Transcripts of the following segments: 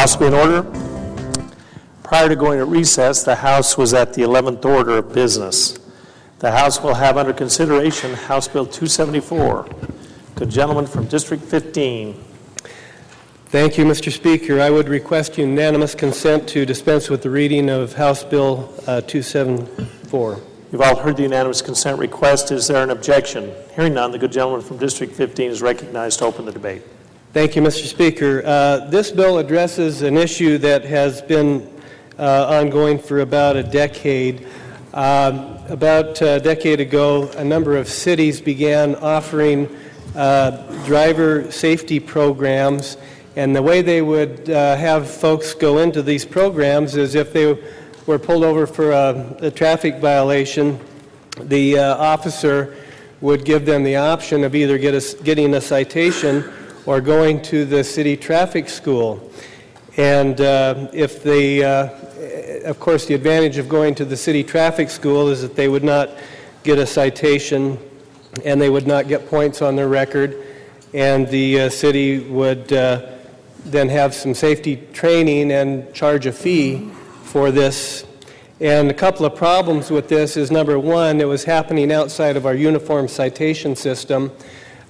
House will be in order. Prior to going to recess, the House was at the 11th order of business. The House will have under consideration House Bill 274. Could gentleman from District 15 Thank you, Mr. Speaker. I would request unanimous consent to dispense with the reading of House Bill uh, 274. You've all heard the unanimous consent request. Is there an objection? Hearing none, the good gentleman from District 15 is recognized to open the debate. Thank you, Mr. Speaker. Uh, This bill addresses an issue that has been uh, ongoing for about a decade. Um, About a decade ago, a number of cities began offering uh, driver safety programs, and the way they would uh, have folks go into these programs is if they were pulled over for a a traffic violation, the uh, officer would give them the option of either get a, getting a citation or going to the city traffic school. And uh, if they, uh, of course, the advantage of going to the city traffic school is that they would not get a citation and they would not get points on their record, and the uh, city would uh, then have some safety training and charge a fee for this. And a couple of problems with this is number one, it was happening outside of our uniform citation system,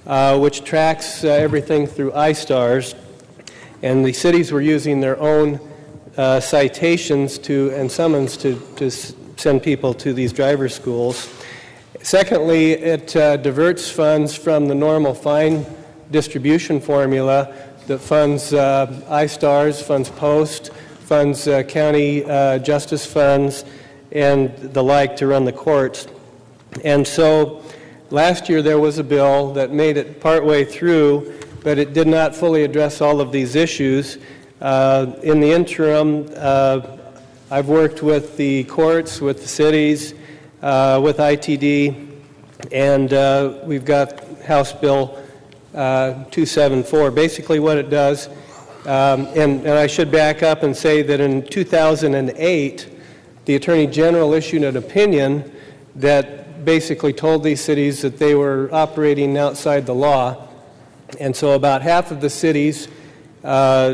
uh, which tracks uh, everything through iStars. And the cities were using their own uh, citations to, and summons to, to send people to these driver schools. Secondly, it uh, diverts funds from the normal fine distribution formula that funds uh, iStars, funds Post, funds uh, county justice funds, and the like to run the courts. And so last year there was a bill that made it partway through, but it did not fully address all of these issues. Uh, in the interim, uh, I've worked with the courts, with the cities, uh, with ITD, and uh, we've got House Bill uh, 274. Basically, what it does, um, and, and I should back up and say that in 2008, the Attorney General issued an opinion that basically told these cities that they were operating outside the law. And so about half of the cities uh,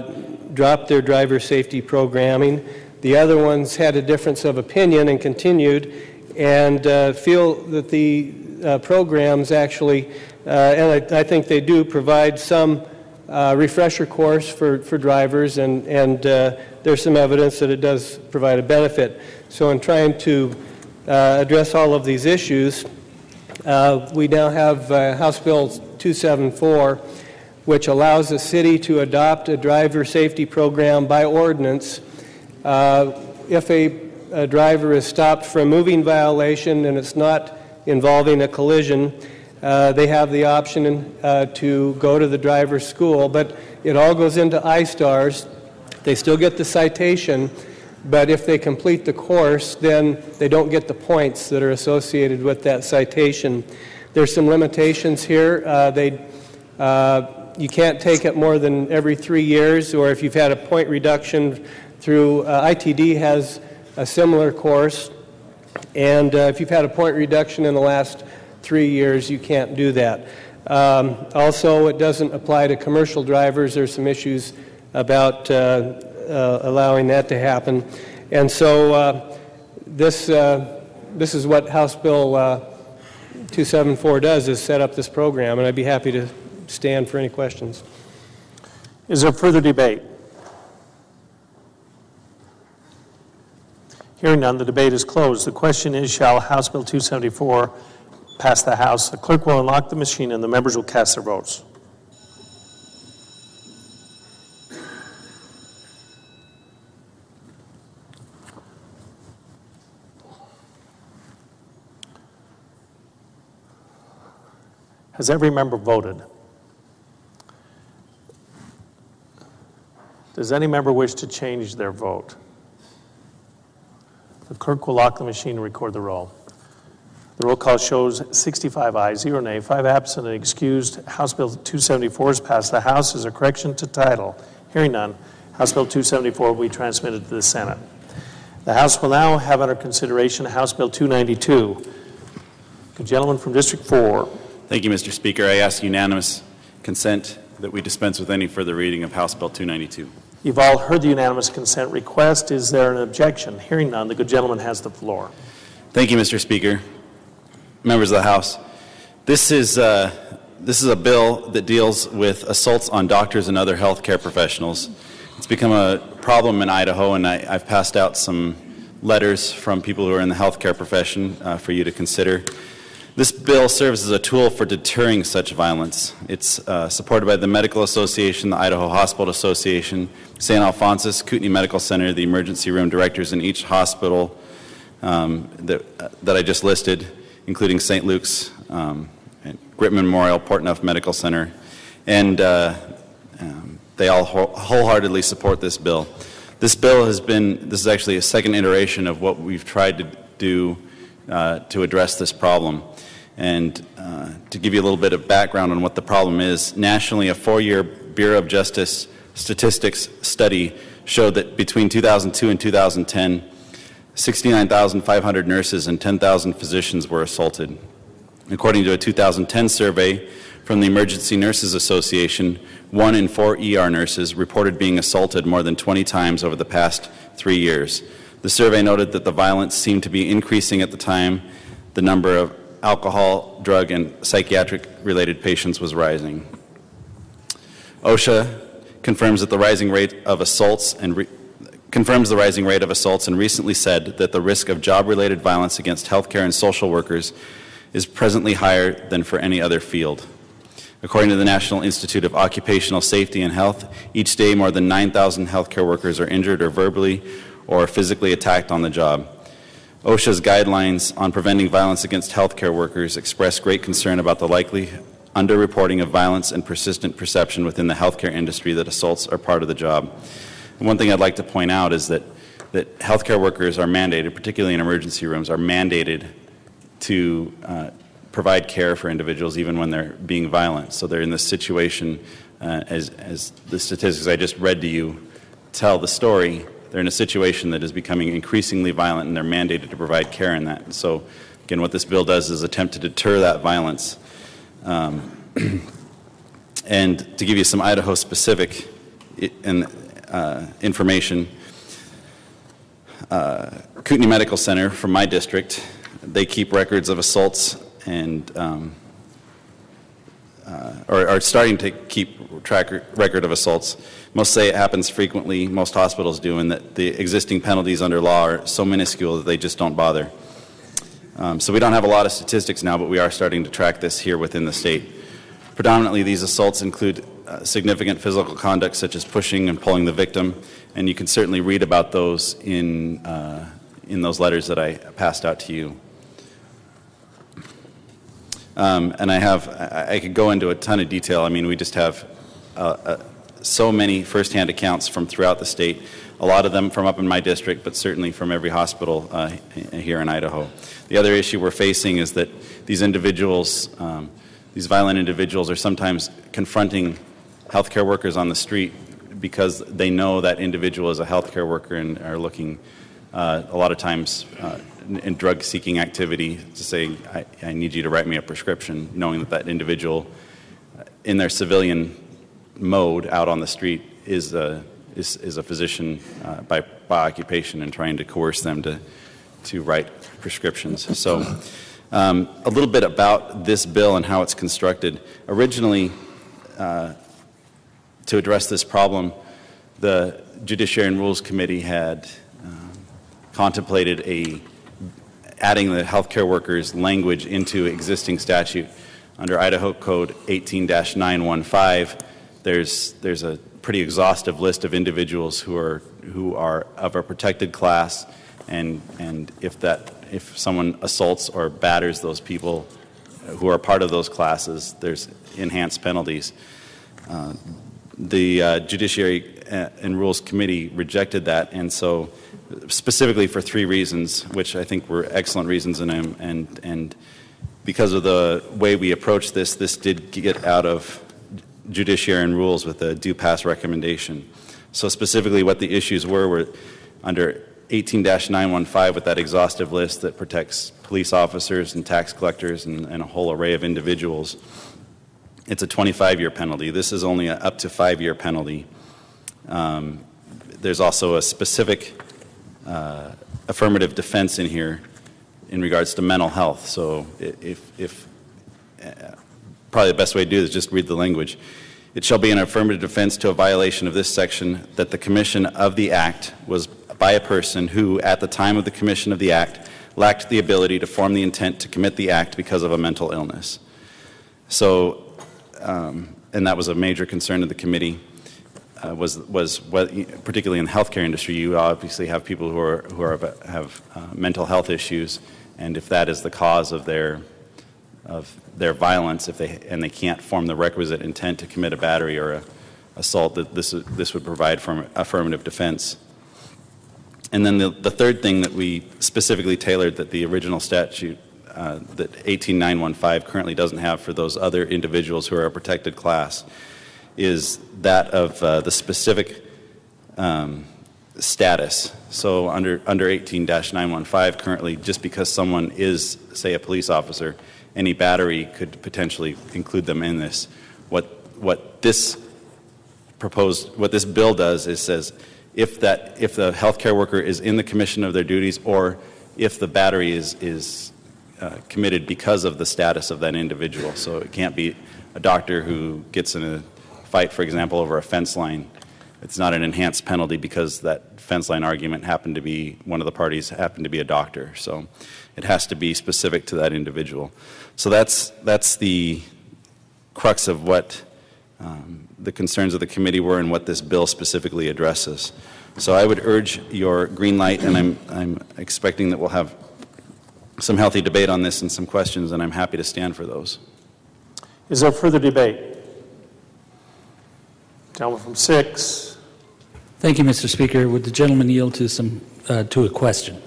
dropped their driver safety programming. The other ones had a difference of opinion and continued and uh, feel that the uh, programs actually, uh, and I, I think they do, provide some uh, refresher course for, for drivers, and, and uh, there's some evidence that it does provide a benefit. So, in trying to address all of these issues, uh, we now have uh, House Bill 274, which allows the city to adopt a driver safety program by ordinance uh, if a, a driver is stopped for a moving violation and it's not involving a collision, uh, they have the option uh, to go to the driver's school, but it all goes into iStars. They still get the citation, but if they complete the course, then they don't get the points that are associated with that citation. There's some limitations here. Uh, they, uh, you can't take it more than every three years, or if you've had a point reduction through uh, ITD has a similar course, and uh, if you've had a point reduction in the last three years, you can't do that. Um, also, it doesn't apply to commercial drivers. There's some issues about uh, uh, allowing that to happen. And so uh, this, uh, this is what House Bill uh, 274 does, is set up this program, and I'd be happy to stand for any questions. Is there further debate? Hearing none, the debate is closed. The question is, shall House Bill 274 pass the House? The clerk will unlock the machine and the members will cast their votes. Has every member voted? Does any member wish to change their vote? The clerk will lock the machine and record the roll. The roll call shows 65 ayes, 0 nay, 5 absent and excused. House Bill 274 is passed. The House is a correction to title. Hearing none, House Bill 274 will be transmitted to the Senate. The House will now have under consideration House Bill 292. The gentleman from District 4. Thank you, Mr. Speaker. I ask unanimous consent that we dispense with any further reading of House Bill 292. You've all heard the unanimous consent request. Is there an objection? Hearing none, the good gentleman has the floor. Thank you, Mr. Speaker. Members of the House, this is, uh, this is a bill that deals with assaults on doctors and other healthcare professionals. It's become a problem in Idaho, and I, have passed out some letters from people who are in the healthcare profession uh, for you to consider. This bill serves as a tool for deterring such violence. It's uh, supported by the Medical Association, the Idaho Hospital Association, St. Alphonsus, Kootenai Medical Center, the emergency room directors in each hospital um, that, uh, that I just listed, including St. Luke's, um, Gritman Memorial, Portneuf Medical Center, and uh, um, they all wholeheartedly support this bill. This bill has been, this is actually a second iteration of what we've tried to do uh, to address this problem. And uh, to give you a little bit of background on what the problem is, nationally, a four year Bureau of Justice statistics study showed that between 2002 and 2010, 69,500 nurses and 10,000 physicians were assaulted. According to a 2010 survey from the Emergency Nurses Association, one in four ER nurses reported being assaulted more than 20 times over the past three years. The survey noted that the violence seemed to be increasing at the time the number of alcohol, drug, and psychiatric related patients was rising. OSHA confirms that the rising rate of assaults and confirms the rising rate of assaults and recently said that the risk of job-related violence against healthcare and social workers is presently higher than for any other field. According to the National Institute of Occupational Safety and Health, each day more than 9,000 healthcare workers are injured or verbally or physically attacked on the job. OSHA's guidelines on preventing violence against healthcare workers express great concern about the likely underreporting of violence and persistent perception within the healthcare industry that assaults are part of the job. And one thing I'd like to point out is that, that healthcare workers are mandated, particularly in emergency rooms, are mandated to uh, provide care for individuals even when they're being violent. So they're in this situation, uh, as, as the statistics I just read to you tell the story, they're in a situation that is becoming increasingly violent and they're mandated to provide care in that. so, again, what this bill does is attempt to deter that violence. Um, and to give you some Idaho specific in, uh, information, uh, Kootenai Medical Center from my district, they keep records of assaults and um, or are starting to keep track record of assaults. Most say it happens frequently, most hospitals do, and that the existing penalties under law are so minuscule that they just don't bother. Um, so we don't have a lot of statistics now, but we are starting to track this here within the state. Predominantly, these assaults include uh, significant physical conduct such as pushing and pulling the victim, and you can certainly read about those in, uh, in those letters that I passed out to you. Um, and I have, I, could go into a ton of detail. I mean, we just have uh, uh, so many firsthand accounts from throughout the state, a lot of them from up in my district, but certainly from every hospital uh, here in Idaho. The other issue we're facing is that these individuals, um, these violent individuals, are sometimes confronting healthcare workers on the street because they know that individual is a healthcare worker and are looking uh, a lot of times uh, in drug seeking activity to say, I, I, need you to write me a prescription, knowing that that individual uh, in their civilian mode out on the street is a, is, is a physician uh, by, by occupation and trying to coerce them to, to write prescriptions. So, um, a little bit about this bill and how it's constructed. Originally, uh, to address this problem, the Judiciary and Rules Committee had um, contemplated a adding the healthcare workers language into existing statute. Under Idaho Code 18-915, there's, there's a pretty exhaustive list of individuals who are, who are of a protected class, and, and if, that, if someone assaults or batters those people who are part of those classes, there's enhanced penalties. Uh, the uh, Judiciary uh, and Rules Committee rejected that, and so specifically for three reasons, which I think were excellent reasons, and, and, and because of the way we approached this, this did get out of judiciary and rules with a due pass recommendation. So specifically what the issues were were under 18-915 with that exhaustive list that protects police officers and tax collectors and, and a whole array of individuals. It's a 25-year penalty. This is only a up to five-year penalty. Um, there's also a specific uh, affirmative defense in here in regards to mental health. So if, if uh, probably the best way to do this is just read the language. It shall be an affirmative defense to a violation of this section that the commission of the act was by a person who, at the time of the commission of the act, lacked the ability to form the intent to commit the act because of a mental illness. So, um, and that was a major concern of the committee. Uh, was was what, particularly in the healthcare industry, you obviously have people who are who are have uh, mental health issues, and if that is the cause of their of their violence, if they and they can't form the requisite intent to commit a battery or a assault, that this this would provide for affirmative defense. And then the, the third thing that we specifically tailored that the original statute uh, that 18915 currently doesn't have for those other individuals who are a protected class is that of uh, the specific um, status. So under under 18-915 currently, just because someone is, say, a police officer, any battery could potentially include them in this. What what this proposed, what this bill does is says if that if the healthcare worker is in the commission of their duties or if the battery is is uh, committed because of the status of that individual. So it can't be a doctor who gets in a fight, for example, over a fence line. It's not an enhanced penalty because that fence line argument happened to be one of the parties happened to be a doctor. So it has to be specific to that individual. So that's that's the crux of what um, the concerns of the committee were and what this bill specifically addresses. So I would urge your green light, and I'm, I'm expecting that we'll have some healthy debate on this and some questions, and I'm happy to stand for those. Is there further debate? Gentleman from six. Thank you, Mr. Speaker. Would the gentleman yield to some, uh, to a question?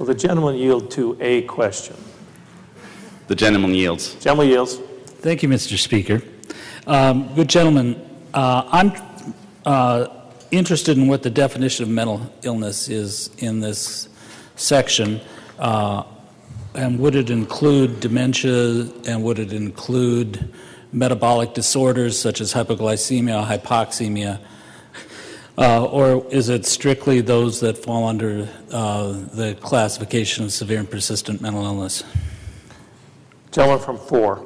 Will the gentleman yield to a question? The gentleman yields. Gentleman yields. Thank you, Mr. Speaker. Um, Good gentleman, uh, I'm uh, interested in what the definition of mental illness is in this section. Uh, And would it include dementia, and would it include metabolic disorders such as hypoglycemia, hypoxemia? Uh, Or is it strictly those that fall under uh, the classification of severe and persistent mental illness? Gentleman from four.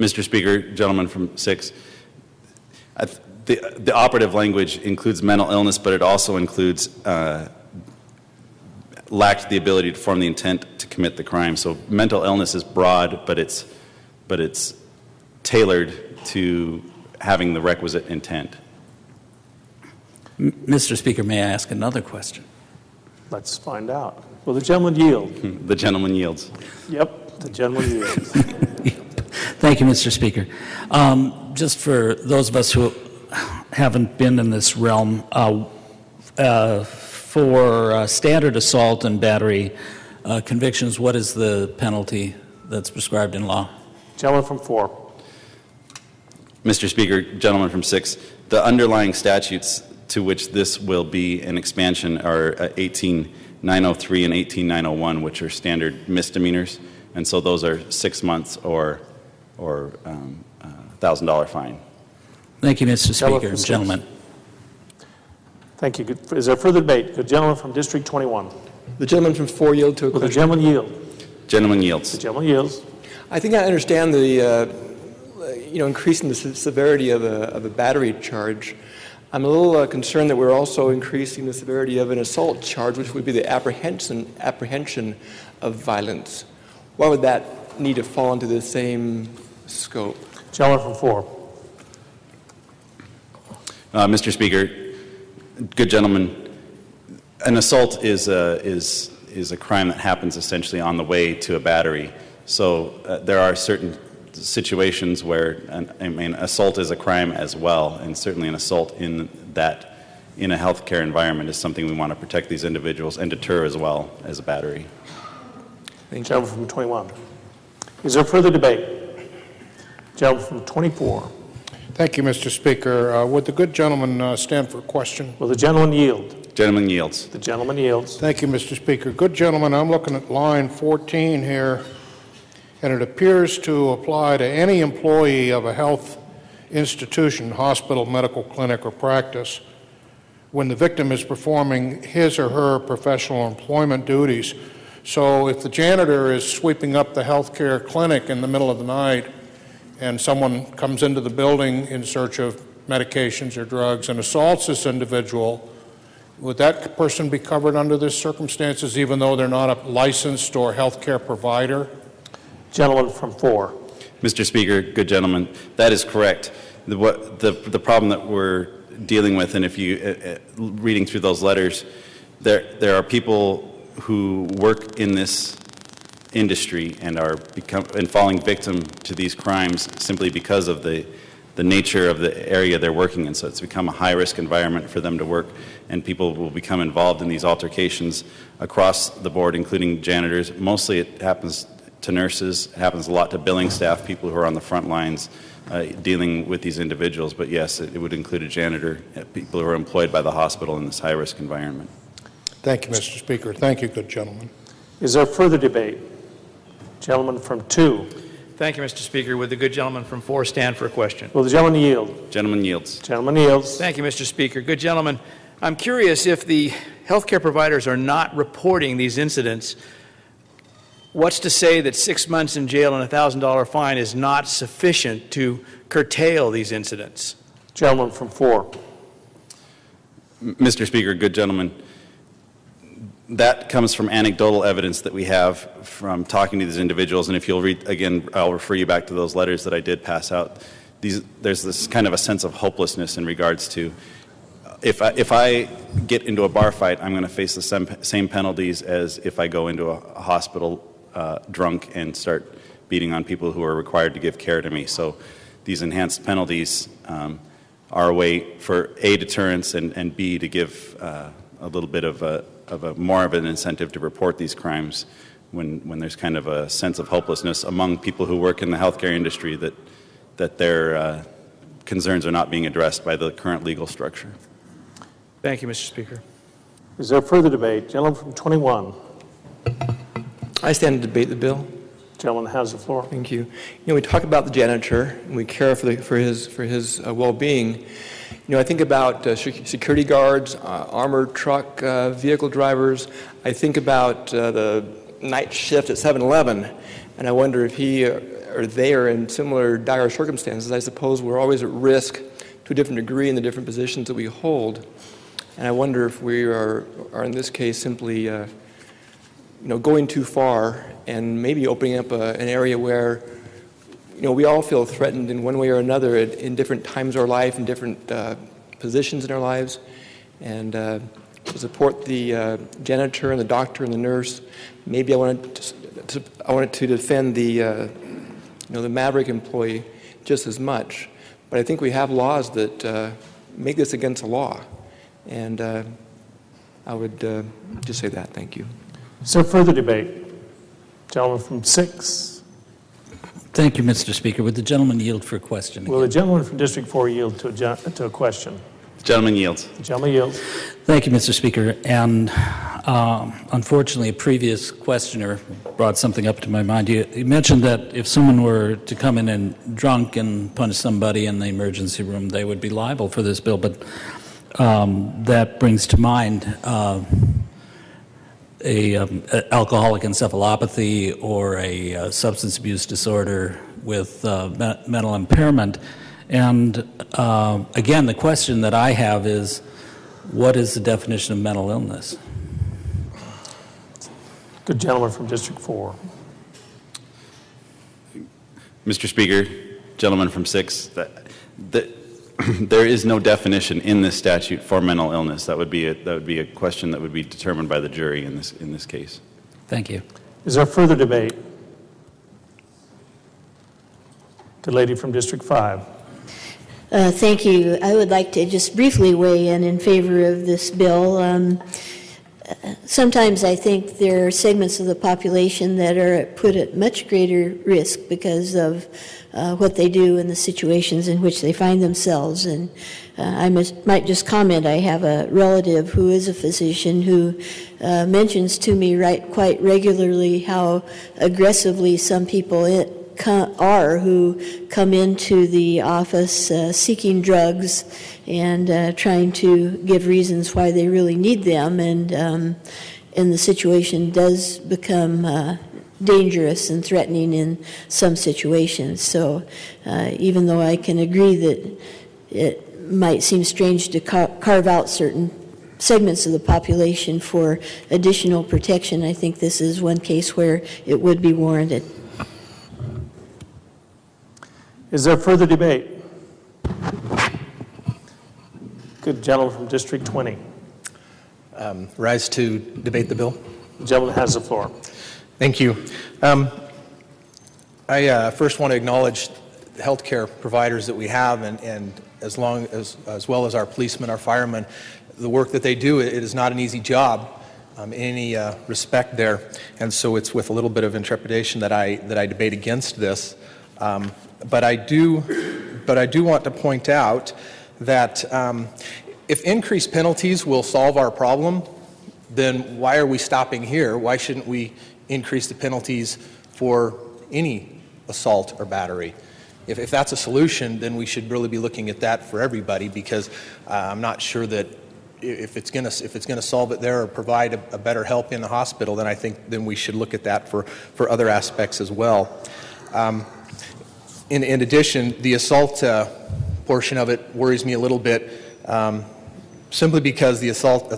Mr. Speaker, gentleman from six, I th- the, the operative language includes mental illness, but it also includes uh, lacked the ability to form the intent to commit the crime. So mental illness is broad, but it's, but it's tailored to having the requisite intent. M- Mr. Speaker, may I ask another question? Let's find out. Will the gentleman yield? The gentleman yields. Yep, the gentleman yields. Thank you, Mr. Speaker. Um, Just for those of us who haven't been in this realm, uh, uh, for uh, standard assault and battery uh, convictions, what is the penalty that's prescribed in law? Gentleman from four. Mr. Speaker, gentleman from six, the underlying statutes to which this will be an expansion are uh, 18903 and 18901, which are standard misdemeanors, and so those are six months or or um, uh, thousand dollar fine. Thank you, Mr. Speaker. from six. Gentlemen. Thank you. Is there further debate? The gentleman from District 21. The gentleman from four yield to a Will the gentleman yield? Gentleman The yields. gentleman yields. I think I understand the, uh, you know, increasing the severity of a, of a battery charge. I'm a little uh, concerned that we're also increasing the severity of an assault charge, which would be the apprehension, apprehension of violence. Why would that need to fall into the same scope? Gentleman from four. Uh, Mr. Speaker, good gentleman, an assault is a, is, is a crime that happens essentially on the way to a battery. So uh, there are certain situations where, an, I mean, assault is a crime as well, and certainly an assault in that, in a healthcare environment is something we want to protect these individuals and deter as well as a battery. Thank you. Gentleman from 21. Is there further debate? Gentleman from 24. Thank you, Mr. Speaker. Uh, Would the good gentleman uh, stand for a question? Will the gentleman yield? Gentleman yields. The gentleman yields. Thank you, Mr. Speaker. Good gentleman, I'm looking at line 14 here, and it appears to apply to any employee of a health institution, hospital, medical clinic, or practice when the victim is performing his or her professional employment duties. So if the janitor is sweeping up the healthcare clinic in the middle of the night and someone comes into the building in search of medications or drugs and assaults this individual, would that person be covered under this circumstances even though they're not a licensed or healthcare provider? Gentleman from four. Mr. Speaker, good gentlemen, that is correct. The, what, the, the problem that we're dealing with, and if you, uh, uh, reading through those letters, there, there are people who work in this industry and are become, and falling victim to these crimes simply because of the, the nature of the area they're working in. So it's become a high-risk environment for them to work, and people will become involved in these altercations across the board, including janitors. Mostly it happens to nurses, it happens a lot to billing staff, people who are on the front lines uh, dealing with these individuals. But yes, it, it would include a janitor, uh, people who are employed by the hospital in this high-risk environment. Thank you, Mr. Speaker. Thank you, good gentleman. Is there further debate? Gentleman from two. Thank you, Mr. Speaker. Would the good gentleman from four stand for a question? Will the gentleman yield? Gentleman yields. Gentleman yields. Thank you, Mr. Speaker. Good gentleman, I'm curious if the healthcare providers are not reporting these incidents, what's to say that six months in jail and a $1,000 fine is not sufficient to curtail these incidents? Gentleman from four. Mr. Speaker, good gentleman, that comes from anecdotal evidence that we have from talking to these individuals. And if you'll read, again, I'll refer you back to those letters that I did pass out. These, there's this kind of a sense of hopelessness in regards to if I, if I get into a bar fight, I'm going to face the same, same penalties as if I go into a, a hospital uh, drunk and start beating on people who are required to give care to me. So these enhanced penalties um, are a way for A, deterrence, and, and B, to give uh, a little bit of a, of a more of an incentive to report these crimes when, when there's kind of a sense of hopelessness among people who work in the healthcare industry that, that their uh, concerns are not being addressed by the current legal structure. Thank you, Mr. Speaker. Is there further debate? Gentleman from 21. I stand to debate the bill. Gentleman has the floor. Thank you. You know, we talk about the janitor and we care for, the, for his, for his uh, well-being. You know, I think about uh, security guards, uh, armored truck uh, vehicle drivers. I think about uh, the night shift at 7-Eleven, and I wonder if he uh, or they are in similar dire circumstances. I suppose we're always at risk to a different degree in the different positions that we hold. And I wonder if we are, are in this case, simply uh, you know, going too far and maybe opening up a, an area where you know, we all feel threatened in one way or another at, in different times of our life, and different uh, positions in our lives. And uh, to support the uh, janitor and the doctor and the nurse, maybe I wanted to, I wanted to defend the, uh, you know, the Maverick employee just as much. But I think we have laws that uh, make this against the law. And uh, I would just say that. Thank you. Is there further debate? Gentleman from six. Thank you, Mr. Speaker. Would the gentleman yield for a question? Will the gentleman from District 4 yield to a, gen- to a question? The gentleman yields. The gentleman yields. Thank you, Mr. Speaker. And um, unfortunately, a previous questioner brought something up to my mind. You, you, mentioned that if someone were to come in and drunk and punch somebody in the emergency room, they would be liable for this bill. But um, that brings to mind uh, a, um, alcoholic encephalopathy or a, a, uh, substance abuse disorder with uh, me- mental impairment. And uh, again, the question that I have is, what is the definition of mental illness? Good gentleman from District 4. Mr. Speaker, gentleman from 6, that, that there is no definition in this statute for mental illness. That would be a, that would be a question that would be determined by the jury in this in this case. Thank you. Is there further debate? The lady from District 5. Uh, thank you. I would like to just briefly weigh in in favor of this bill. Um, sometimes I think there are segments of the population that are put at much greater risk because of uh, what they do and the situations in which they find themselves. And uh, I must, might just comment I have a relative who is a physician who uh, mentions to me right, quite regularly how aggressively some people are who come into the office uh, seeking drugs and uh, trying to give reasons why they really need them, and um, and the situation does become uh, dangerous and threatening in some situations. So, uh, even though I can agree that it might seem strange to car- carve out certain segments of the population for additional protection, I think this is one case where it would be warranted. Is there further debate? Good gentleman from District 20. Rise to debate the bill. The gentleman has the floor. Thank you. Um, I uh, first want to acknowledge the healthcare providers that we have, and, and as long as as well as our policemen, our firemen, the work that they do. It is not an easy job, um, in any uh, respect there, and so it's with a little bit of intrepidation that I that I debate against this. Um, but I do, but I do want to point out that um, if increased penalties will solve our problem, then why are we stopping here? Why shouldn't we increase the penalties for any assault or battery? If, if that's a solution, then we should really be looking at that for everybody because uh, I'm not sure that if it's going to if it's going to solve it there or provide a, a better help in the hospital, then I think then we should look at that for, for other aspects as well. Um, in, in addition, the assault uh, portion of it worries me a little bit. Um, simply because the assault,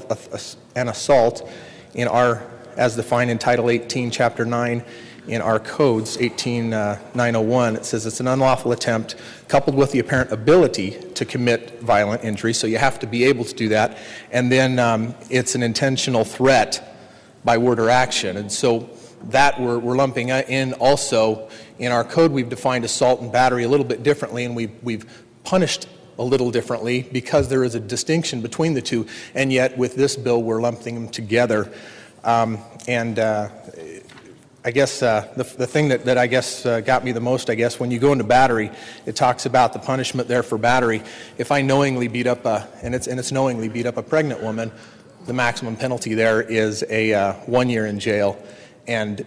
an assault in our, as defined in Title 18, Chapter 9, in our codes, 18901, it says it's an unlawful attempt coupled with the apparent ability to commit violent injury, so you have to be able to do that, and then um, it's an intentional threat by word or action. And so that we're, we're lumping in also. In our code, we've defined assault and battery a little bit differently, and we've, we've punished a little differently because there is a distinction between the two, and yet with this bill, we're lumping them together. Um, and uh, I guess uh, the, the thing that, that I guess uh, got me the most, I guess, when you go into battery, it talks about the punishment there for battery. If I knowingly beat up a, and it's, and it's knowingly beat up a pregnant woman, the maximum penalty there is a uh, one year in jail. And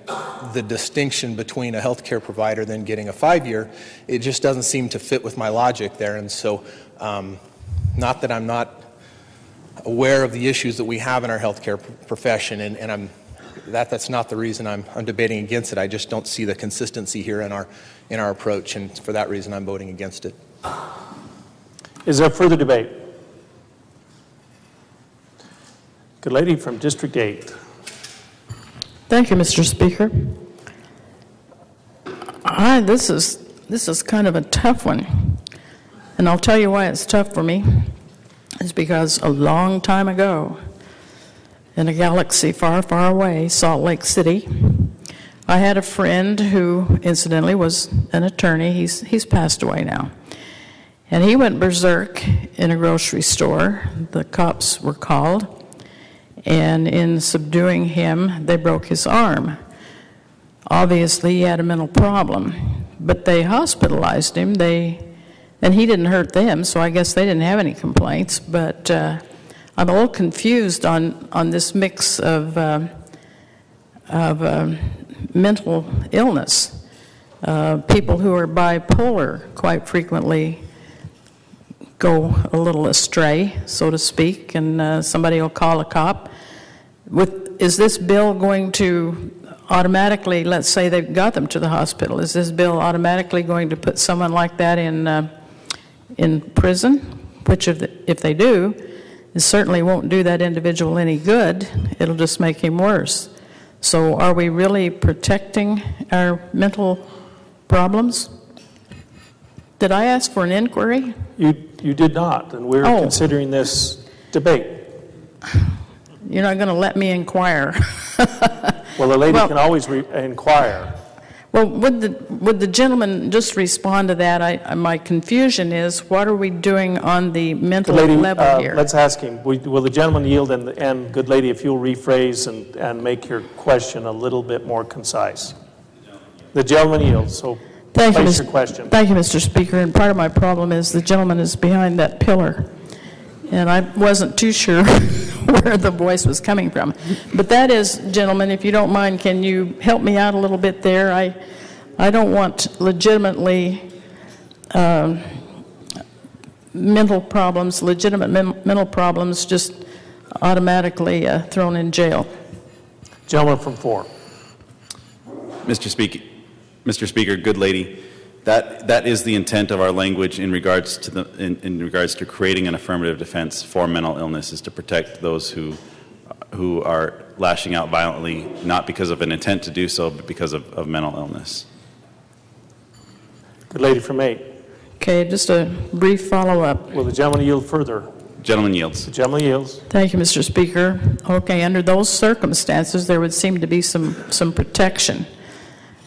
the distinction between a healthcare provider then getting a five year, it just doesn't seem to fit with my logic there. And so, um, not that I'm not aware of the issues that we have in our healthcare profession, and, and I'm, that, that's not the reason I'm, I'm debating against it. I just don't see the consistency here in our, in our approach, and for that reason, I'm voting against it. Is there further debate? Good lady from District 8. Thank you, Mr. Speaker. I, this is, this is kind of a tough one. And I'll tell you why it's tough for me. It's because a long time ago, in a galaxy far, far away, Salt Lake City, I had a friend who, incidentally, was an attorney. He's, he's passed away now. And he went berserk in a grocery store. The cops were called and in subduing him, they broke his arm. Obviously, he had a mental problem, but they hospitalized him. They, and he didn't hurt them, so I guess they didn't have any complaints. But uh, I'm a little confused on on this mix of uh, of um mental illness. Uh, people who are bipolar quite frequently go a little astray, so to speak, and uh, somebody will call a cop. With, is this bill going to automatically, let's say they've got them to the hospital, is this bill automatically going to put someone like that in, uh, in prison? Which, if, if they do, it certainly won't do that individual any good. It'll just make him worse. So, are we really protecting our mental problems? Did I ask for an inquiry? You, you did not, and we're Oh. considering this debate. You're not going to let me inquire. Well, the lady Well- can always re- inquire. Well, would the, would the gentleman just respond to that? I, my confusion is, what are we doing on the mental lady, level uh, here? let's ask him. Will will the gentleman yield, and, and good lady, if you'll rephrase and, and make your question a little bit more concise? The gentleman yields, so Thank you, place Mr. your question. Thank you, Mr. Speaker. And part of my problem is the gentleman is behind that pillar. And I wasn't too sure where the voice was coming from. But that is, gentlemen, if you don't mind, can you help me out a little bit there? I, I don't want legitimately um, mental problems, legitimate men- mental problems, just automatically uh, thrown in jail. Gentleman from four. Mr. Speaker, Mr. Speaker, good lady, that, that is the intent of our language in regards to the, in, in regards to creating an affirmative defense for mental illness is to protect those who, who are lashing out violently, not because of an intent to do so, but because of, of mental illness. Good lady from eight. Okay, just a brief follow-up. Will the gentleman yield further? Gentleman yields. The gentleman yields. Thank you, Mr. Speaker. Okay, under those circumstances, there would seem to be some, some protection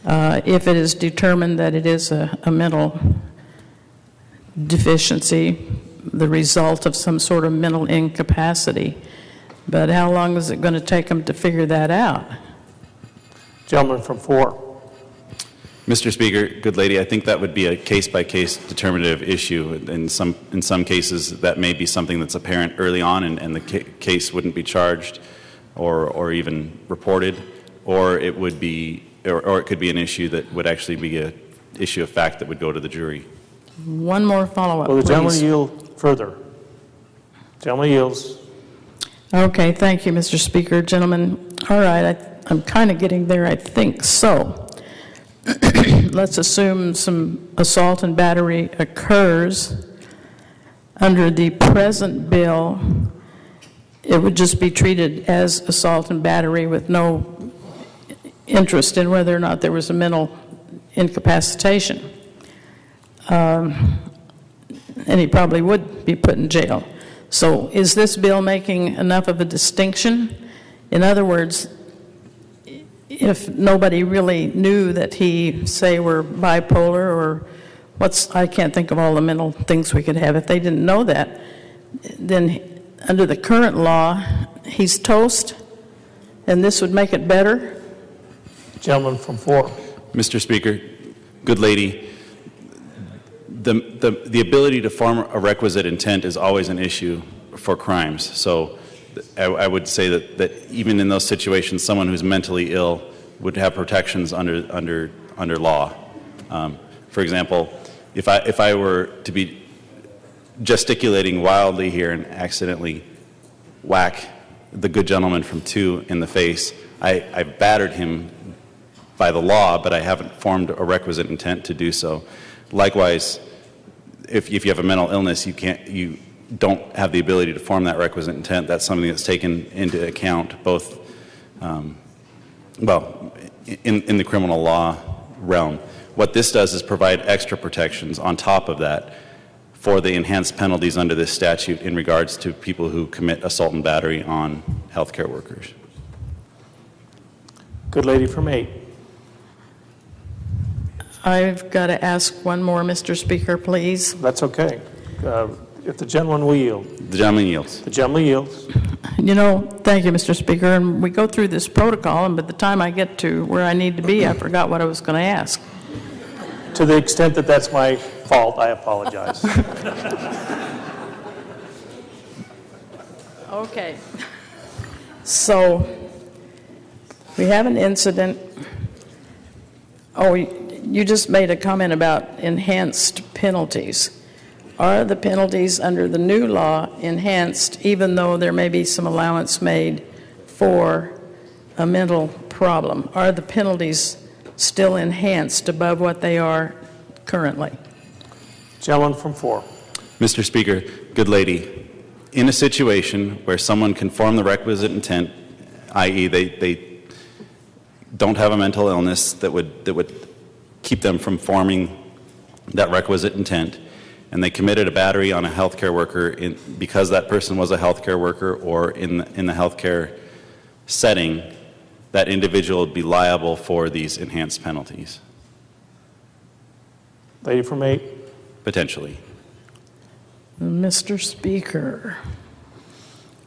uh, if it is determined that it is a, a mental deficiency, the result of some sort of mental incapacity. But how long is it going to take them to figure that out? Gentleman from four. Mr. Speaker, good lady, I think that would be a case-by-case determinative issue. In some, in some cases, that may be something that's apparent early on and, and the ca- case wouldn't be charged or, or even reported, or it would be, or, or it could be an issue that would actually be an issue of fact that would go to the jury. One more follow-up, Will the gentleman please. yield further? Gentleman yields. Okay, thank you, Mr. Speaker. Gentlemen, all right, I, I'm kind of getting there, I think. So, let's assume some assault and battery occurs. Under the present bill, it would just be treated as assault and battery with no interest in whether or not there was a mental incapacitation. Um, And he probably would be put in jail. So is this bill making enough of a distinction? In other words, if nobody really knew that he, say, were bipolar or what's, I can't think of all the mental things we could have, if they didn't know that, then under the current law, he's toast, and this would make it better? Gentleman from four. Mr. Speaker, good lady, the, the, the ability to form a requisite intent is always an issue for crimes. So I, I would say that, that even in those situations, someone who's mentally ill would have protections under, under, under law. Um, for example, if I, if I were to be gesticulating wildly here and accidentally whack the good gentleman from two in the face, I, I battered him by the law, but I haven't formed a requisite intent to do so. Likewise, if, if you have a mental illness, you can't, you don't have the ability to form that requisite intent. That's something that's taken into account both, um, well, in, in the criminal law realm. What this does is provide extra protections on top of that for the enhanced penalties under this statute in regards to people who commit assault and battery on healthcare workers. Good lady from eight. I've got to ask one more, Mr. Speaker, please. That's okay. Uh, If the gentleman will yield. The gentleman yields. The gentleman yields. You know, thank you, Mr. Speaker, and we go through this protocol, and by the time I get to where I need to be, I forgot what I was going to ask. To the extent that that's my fault, I apologize. Okay. So, we have an incident. Oh, you just made a comment about enhanced penalties. Are the penalties under the new law enhanced, even though there may be some allowance made for a mental problem? Are the penalties still enhanced above what they are currently? Gentleman from four. Mr. Speaker, good lady, in a situation where someone can form the requisite intent, i.e., they, they don't have a mental illness that would, that would keep them from forming that requisite intent, and they committed a battery on a healthcare worker in, because that person was a healthcare worker or in the, in the healthcare setting, that individual would be liable for these enhanced penalties, Lady from eight. potentially. Mr. Speaker,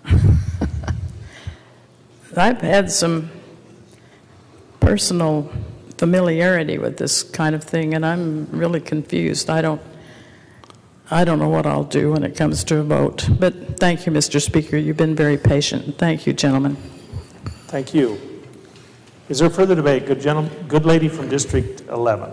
I've had some personal familiarity with this kind of thing, and I'm really confused. I don't, I don't know what I'll do when it comes to a vote. But thank you, Mr. Speaker. You've been very patient. Thank you, gentlemen. Thank you. Is there further debate? Good gentleman, good lady from District 11.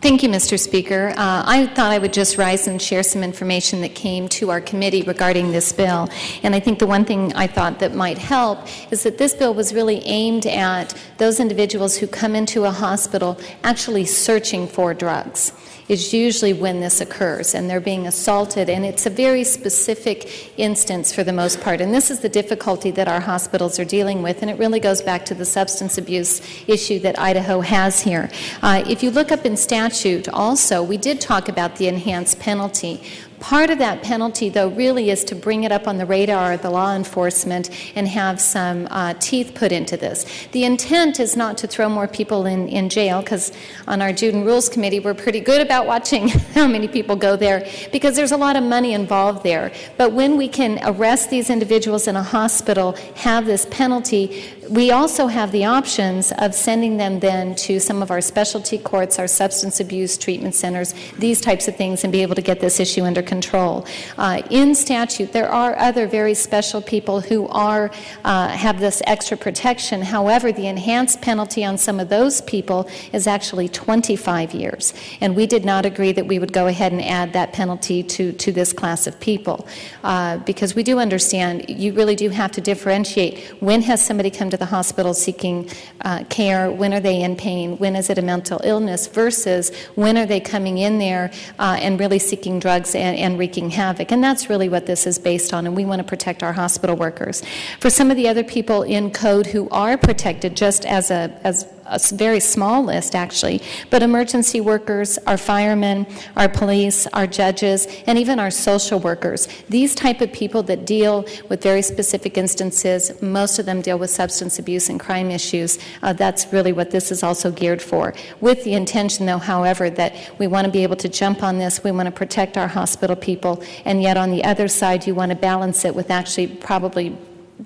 Thank you, Mr. Speaker. Uh, I thought I would just rise and share some information that came to our committee regarding this bill. And I think the one thing I thought that might help is that this bill was really aimed at those individuals who come into a hospital actually searching for drugs is usually when this occurs and they're being assaulted and it's a very specific instance for the most part and this is the difficulty that our hospitals are dealing with and it really goes back to the substance abuse issue that idaho has here uh, if you look up in statute also we did talk about the enhanced penalty Part of that penalty, though, really is to bring it up on the radar of the law enforcement and have some uh, teeth put into this. The intent is not to throw more people in, in jail, because on our Jude and Rules Committee, we're pretty good about watching how many people go there, because there's a lot of money involved there. But when we can arrest these individuals in a hospital, have this penalty, we also have the options of sending them then to some of our specialty courts, our substance abuse treatment centers, these types of things, and be able to get this issue under control. Uh, in statute, there are other very special people who are uh, have this extra protection. However, the enhanced penalty on some of those people is actually 25 years, and we did not agree that we would go ahead and add that penalty to to this class of people uh, because we do understand you really do have to differentiate when has somebody come to the hospital seeking uh, care? When are they in pain? When is it a mental illness? Versus when are they coming in there uh, and really seeking drugs and, and wreaking havoc? And that's really what this is based on, and we want to protect our hospital workers. For some of the other people in code who are protected, just as a as a very small list actually, but emergency workers, our firemen, our police, our judges, and even our social workers. These type of people that deal with very specific instances, most of them deal with substance abuse and crime issues. Uh, that's really what this is also geared for. With the intention, though, however, that we want to be able to jump on this, we want to protect our hospital people, and yet on the other side, you want to balance it with actually probably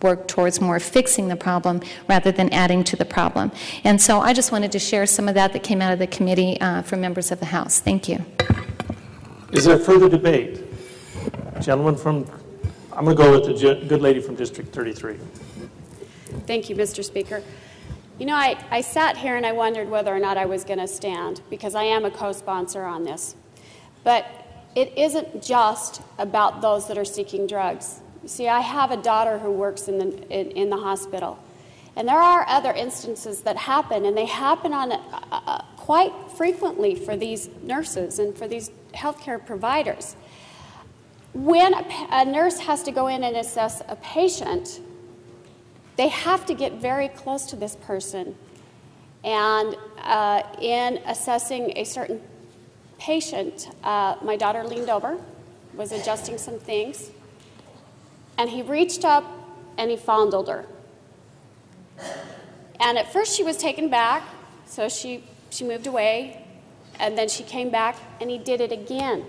work towards more fixing the problem rather than adding to the problem. And so I just wanted to share some of that that came out of the committee uh, from members of the House. Thank you. Is there further debate? Gentleman from, I'm going to go with the good lady from District 33. Thank you, Mr. Speaker. You know, I, I sat here and I wondered whether or not I was going to stand because I am a co sponsor on this. But it isn't just about those that are seeking drugs. You see, I have a daughter who works in the, in, in the hospital. And there are other instances that happen, and they happen on uh, uh, quite frequently for these nurses and for these healthcare providers. When a, a nurse has to go in and assess a patient, they have to get very close to this person. And uh, in assessing a certain patient, uh, my daughter leaned over, was adjusting some things, and he reached up and he fondled her. And at first she was taken back, so she, she moved away, and then she came back and he did it again.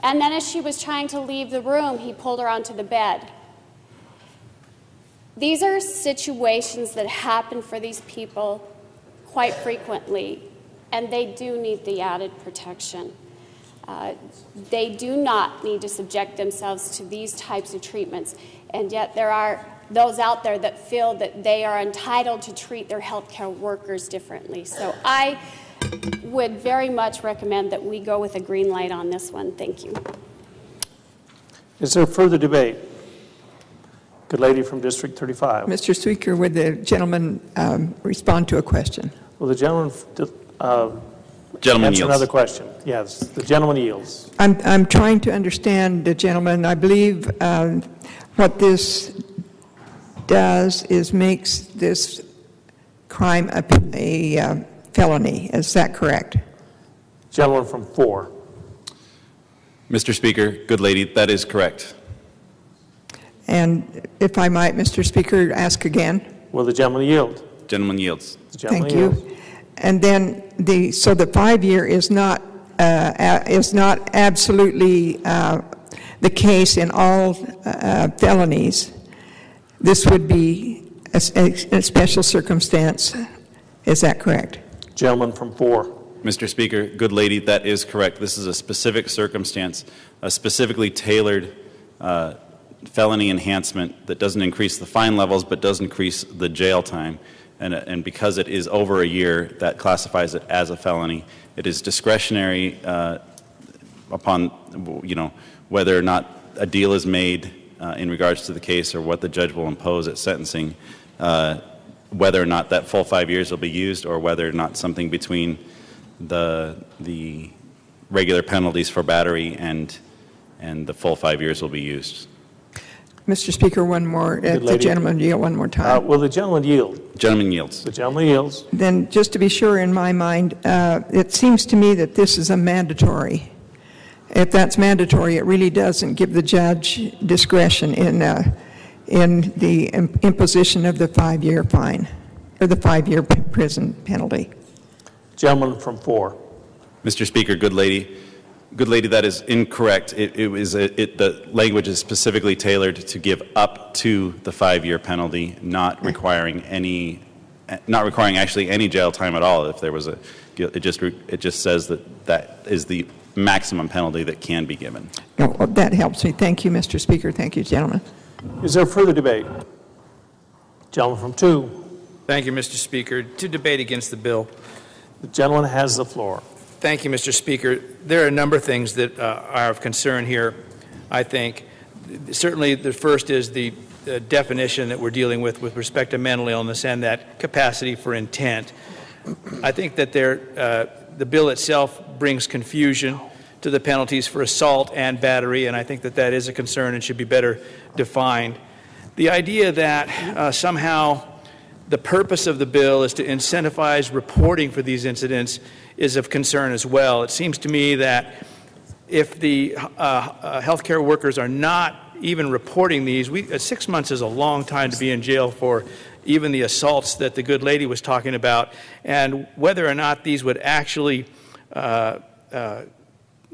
And then as she was trying to leave the room, he pulled her onto the bed. These are situations that happen for these people quite frequently, and they do need the added protection. Uh, they do not need to subject themselves to these types of treatments, and yet there are those out there that feel that they are entitled to treat their healthcare workers differently. So I would very much recommend that we go with a green light on this one. Thank you. Is there further debate? Good lady from District 35. Mr. Speaker, would the gentleman um, respond to a question? Well, the gentleman uh, Gentleman That's yields. another question. Yes, the gentleman yields. I'm, I'm trying to understand the gentleman. I believe um, what this does is makes this crime a, a uh, felony. Is that correct? Gentleman from four. Mr. Speaker, good lady, that is correct. And if I might, Mr. Speaker, ask again. Will the gentleman yield? Gentleman yields. The gentleman Thank yields. you. And then the, so the five-year is not, uh, is not absolutely uh, the case in all uh, felonies. This would be a special circumstance. Is that correct? Gentleman from four. Mr. Speaker, good lady, that is correct. This is a specific circumstance, a specifically tailored uh, felony enhancement that doesn't increase the fine levels but does increase the jail time. And, and because it is over a year, that classifies it as a felony. It is discretionary uh, upon, you know, whether or not a deal is made uh, in regards to the case or what the judge will impose at sentencing, uh, whether or not that full five years will be used or whether or not something between the, the regular penalties for battery and, and the full five years will be used. Mr. Speaker, one more, if the lady. gentleman yield one more Uh, time. Will the gentleman yield? Gentleman yields. The gentleman yields. Then, just to be sure in my mind, uh, it seems to me that this is a mandatory. If that's mandatory, it really doesn't give the judge discretion in, uh, in the imposition of the five-year fine, or the five-year p- prison penalty. Gentleman from four. Mr. Speaker, good lady, good lady, that is incorrect. It, it was, it, the language is specifically tailored to give up to the five-year penalty, not requiring any, not requiring actually any jail time at all. If there was a, it just, it just says that that is the maximum penalty that can be given. Oh, well, That helps me. Thank you, Mr. Speaker. Thank you, gentlemen. Is there further debate? Gentleman from two. Thank you, Mr. Speaker. To debate against the bill. The gentleman has the floor. Thank you, Mr. Speaker. There are a number of things that uh, are of concern here, I think. Certainly, the first is the uh, definition that we're dealing with with respect to mental illness and that capacity for intent. I think that there, uh, the bill itself brings confusion to the penalties for assault and battery, and I think that that is a concern and should be better defined. The idea that uh, somehow the purpose of the bill is to incentivize reporting for these incidents is of concern as well. It seems to me that if the uh, uh, healthcare workers are not even reporting these, we, uh, six months is a long time to be in jail for even the assaults that the good lady was talking about, and whether or not these would actually uh, uh,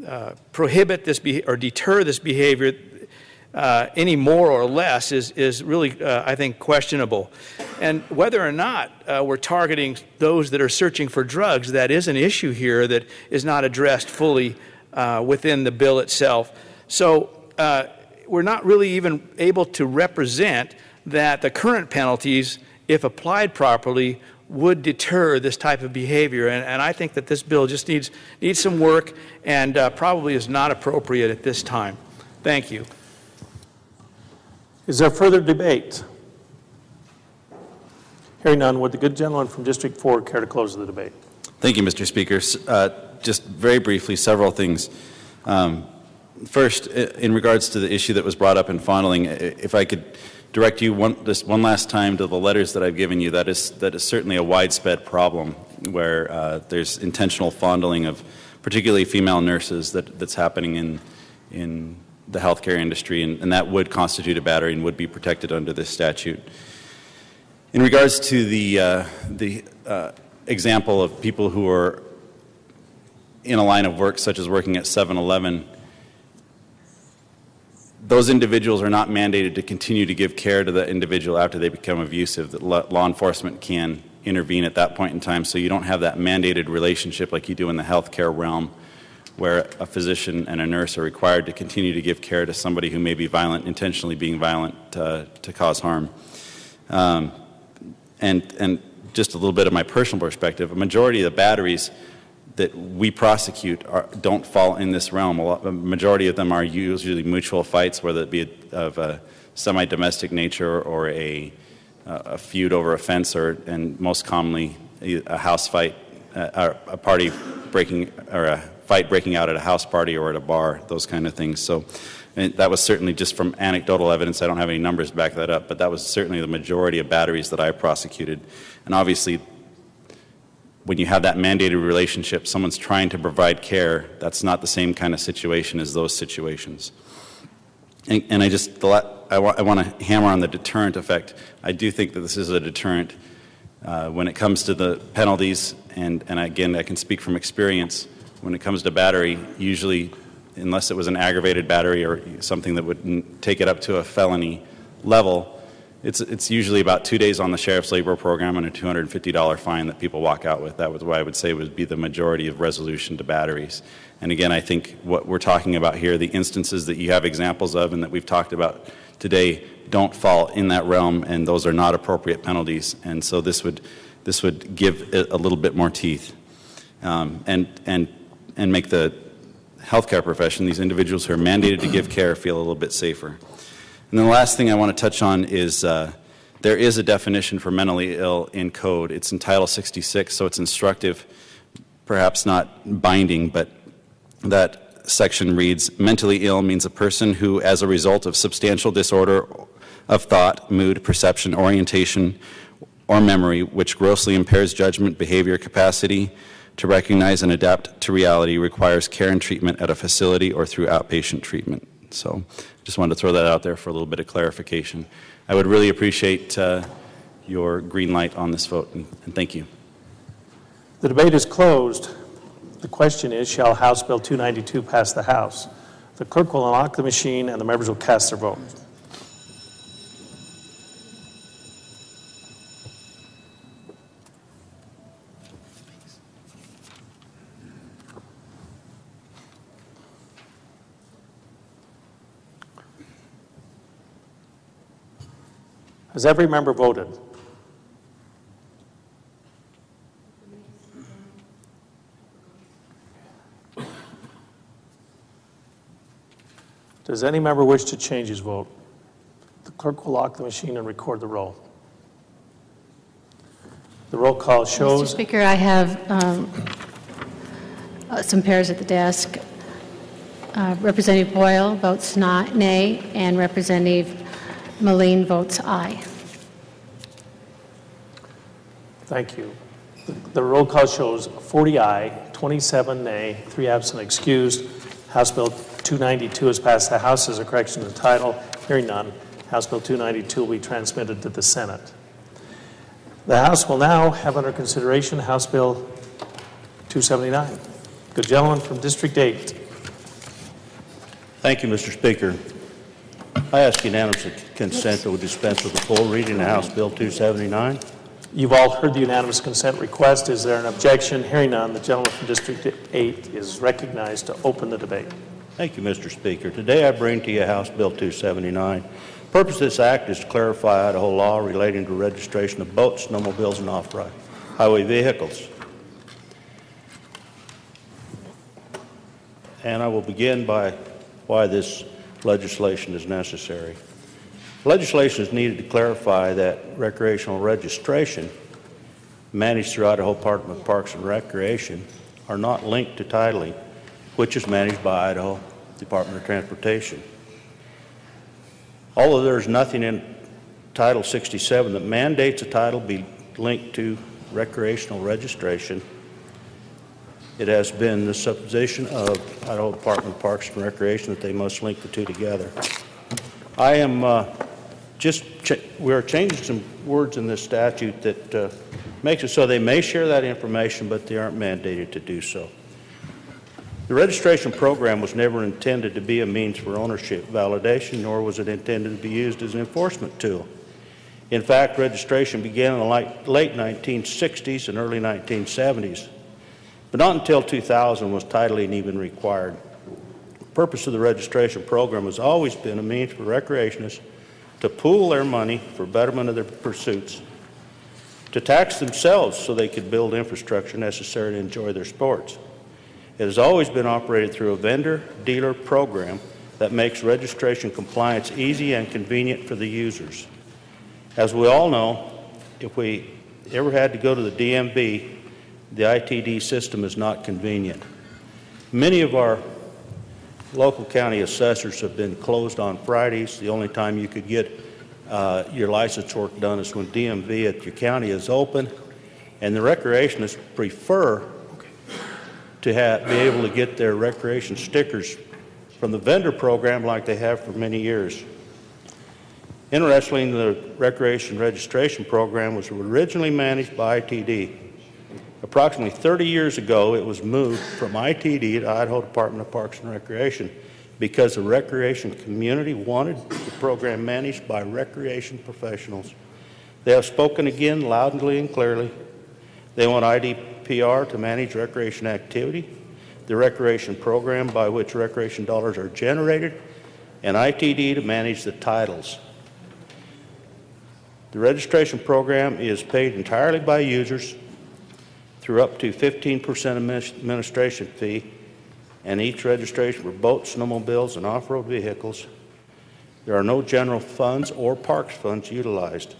uh, prohibit this or deter this behavior uh, any more or less is, is really, uh, I think, questionable. And whether or not uh, we're targeting those that are searching for drugs, that is an issue here that is not addressed fully uh, within the bill itself. So uh, we're not really even able to represent that the current penalties, if applied properly, would deter this type of behavior. And, and I think that this bill just needs, needs some work and probably is not appropriate at this time. Thank you. Is there further debate? Hearing none, would the good gentleman from District 4 care to close the debate? Thank you, Mr. Speaker. Uh, Just very briefly, several things. Um, First, in regards to the issue that was brought up in fondling, if I could direct you one, just one last time to the letters that I've given you, that is, that is certainly a widespread problem where uh, there's intentional fondling of particularly female nurses that, that's happening in, in the healthcare industry, and, and that would constitute a battery and would be protected under this statute. In regards to the, uh, the uh, example of people who are in a line of work, such as working at 7 Eleven, those individuals are not mandated to continue to give care to the individual after they become abusive. That law law enforcement can intervene at that point in time, so you don't have that mandated relationship like you do in the healthcare realm, where a physician and a nurse are required to continue to give care to somebody who may be violent, intentionally being violent uh, to cause harm. Um, and, and just a little bit of my personal perspective, a majority of the batteries that we prosecute are, don't fall in this realm. A, lot, a majority of them are usually mutual fights, whether it be of a semi-domestic nature or a, a feud over a fence, or and most commonly a house fight, uh, or a party breaking or a fight breaking out at a house party or at a bar, those kind of things. So. That was certainly just from anecdotal evidence. I don't have any numbers to back that up, but that was certainly the majority of batteries that I prosecuted. And obviously, when you have that mandated relationship, someone's trying to provide care, that's not the same kind of situation as those situations. And, and I just, I, wa- I want to hammer on the deterrent effect. I do think that this is a deterrent uh, when it comes to the penalties, and, and again, I can speak from experience. When it comes to battery, usually, unless it was an aggravated battery or something that would take it up to a felony level, it's, it's usually about two days on the sheriff's labor program and a $250 fine that people walk out with. That was what I would say would be the majority of resolution to batteries. And again, I think what we're talking about here, the instances that you have examples of and that we've talked about today, don't fall in that realm, and those are not appropriate penalties. And so this would, this would give a little bit more teeth um, and, and, and make the healthcare profession, these individuals who are mandated to give care, feel a little bit safer. And then the last thing I want to touch on is uh, there is a definition for mentally ill in code. It's in Title 66, so it's instructive, perhaps not binding, but that section reads Mentally ill means a person who, as a result of substantial disorder of thought, mood, perception, orientation, or memory, which grossly impairs judgment, behavior, capacity to recognize and adapt to reality, requires care and treatment at a facility or through outpatient treatment. So, just wanted to throw that out there for a little bit of clarification. I would really appreciate uh, your green light on this vote, and, and thank you. The debate is closed. The question is, shall House Bill 292 pass the House? The clerk will unlock the machine and the members will cast their vote. Has every member voted? Does any member wish to change his vote? The clerk will lock the machine and record the roll. The roll call shows. Mr. Speaker, I have um, uh, some pairs at the desk. Uh, Representative Boyle votes na- nay, and Representative Moline votes aye. thank you. The- The roll call shows 40 aye, 27 nay, 3 absent excused. House Bill 292 has passed the House as a correction to the title. Hearing none, House Bill 292 will be transmitted to the Senate. The House will now have under consideration House Bill 279. Good gentleman from District 8. Thank you, Mr. Speaker. I ask unanimous consent that we dispense with the full reading of House Bill 279. You've all heard the unanimous consent request. Is there an objection? Hearing none, the gentleman from District 8 is recognized to open the debate. Thank you, Mr. Speaker. Today I bring to you House Bill 279. The purpose of this act is to clarify Idaho law relating to registration of boats, snowmobiles, and off-road highway vehicles. And I will begin by why this legislation is necessary. Legislation is needed to clarify that recreational registration managed through Idaho Department of Parks and Recreation are not linked to titling, which is managed by Idaho Department of Transportation. Although there is nothing in Title 67 that mandates a title be linked to recreational registration, it has been the supposition of Idaho Department of Parks and Recreation that they must link the two together. I am uh, just, we are changing some words in this statute that uh, makes it so they may share that information, but they aren't mandated to do so. The registration program was never intended to be a means for ownership validation, nor was it intended to be used as an enforcement tool. In fact, registration began in the late 1960s and early 1970s, but not until 2000 was titling even required. The purpose of the registration program has always been a means for recreationists to pool their money for betterment of their pursuits, to tax themselves so they could build infrastructure necessary to enjoy their sports. It has always been operated through a vendor dealer program that makes registration compliance easy and convenient for the users. As we all know, if we ever had to go to the DMV, the ITD system is not convenient. Many of our local county assessors have been closed on Fridays. The only time you could get uh, your license work done is when DMV at your county is open, and the recreationists prefer to have, be able to get their recreation stickers from the vendor program like they have for many years. Interestingly, the recreation registration program was originally managed by ITD. Approximately 30 years ago, it was moved from ITD to Idaho Department of Parks and Recreation because the recreation community wanted the program managed by recreation professionals. They have spoken again loudly and clearly. They want IDPR to manage recreation activity, the recreation program by which recreation dollars are generated, and ITD to manage the titles. The registration program is paid entirely by users through up to 15% administration fee, and each registration for boats, snowmobiles, and off-road vehicles. There are no general funds or parks funds utilized.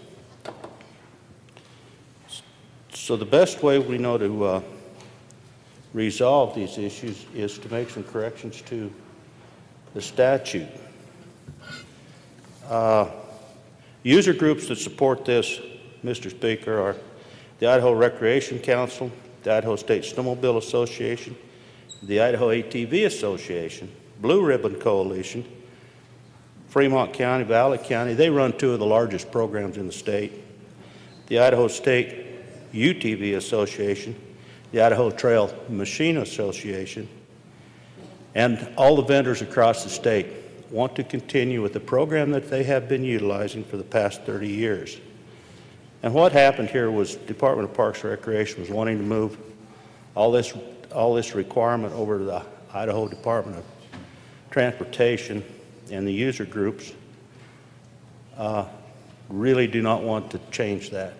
So the best way we know to uh, resolve these issues is to make some corrections to the statute. Uh, User groups that support this, Mr. Speaker, are the Idaho Recreation Council, the Idaho State Snowmobile Association, the Idaho ATV Association, Blue Ribbon Coalition, Fremont County, Valley County. They run two of the largest programs in the state. The Idaho State UTV Association, the Idaho Trail Machine Association, and all the vendors across the state want to continue with the program that they have been utilizing for the past 30 years. And what happened here was Department of Parks and Recreation was wanting to move all this, all this requirement over to the Idaho Department of Transportation and the user groups uh, really do not want to change that.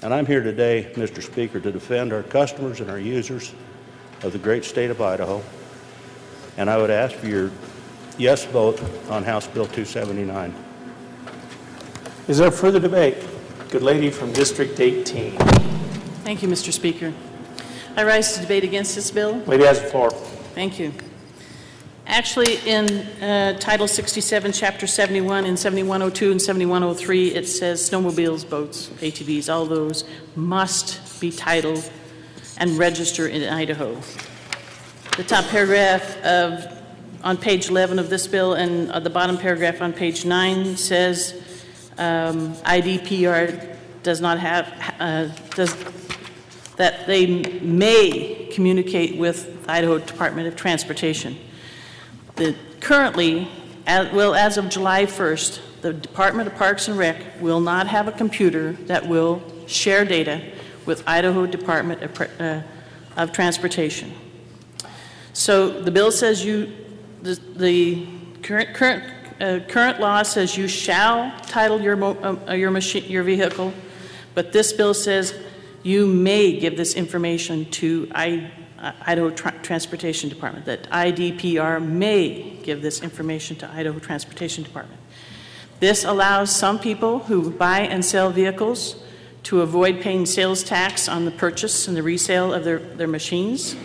And I'm here today, Mr. Speaker, to defend our customers and our users of the great state of Idaho. And I would ask for your yes vote on House Bill 279. Is there further debate? Good lady from District 18. Thank you, Mr. Speaker. I rise to debate against this bill. Lady has the floor. Thank you. Actually, in uh, Title 67, Chapter 71, in 7102 and 7103, it says snowmobiles, boats, ATVs, all those must be titled and register in Idaho. The top paragraph of on page 11 of this bill and uh, the bottom paragraph on page 9 says um, IDPR does not have, uh, does, that they may communicate with the Idaho Department of Transportation. The, currently, as, well, as of July 1st, the Department of Parks and Rec will not have a computer that will share data with Idaho Department of, uh, of Transportation. So the bill says you the, the current, current, uh, current law says you shall title your, uh, your, machine, your vehicle, but this bill says you may give this information to I, Idaho Tra Transportation Department, that IDPR may give this information to Idaho Transportation Department. This allows some people who buy and sell vehicles to avoid paying sales tax on the purchase and the resale of their, their machines.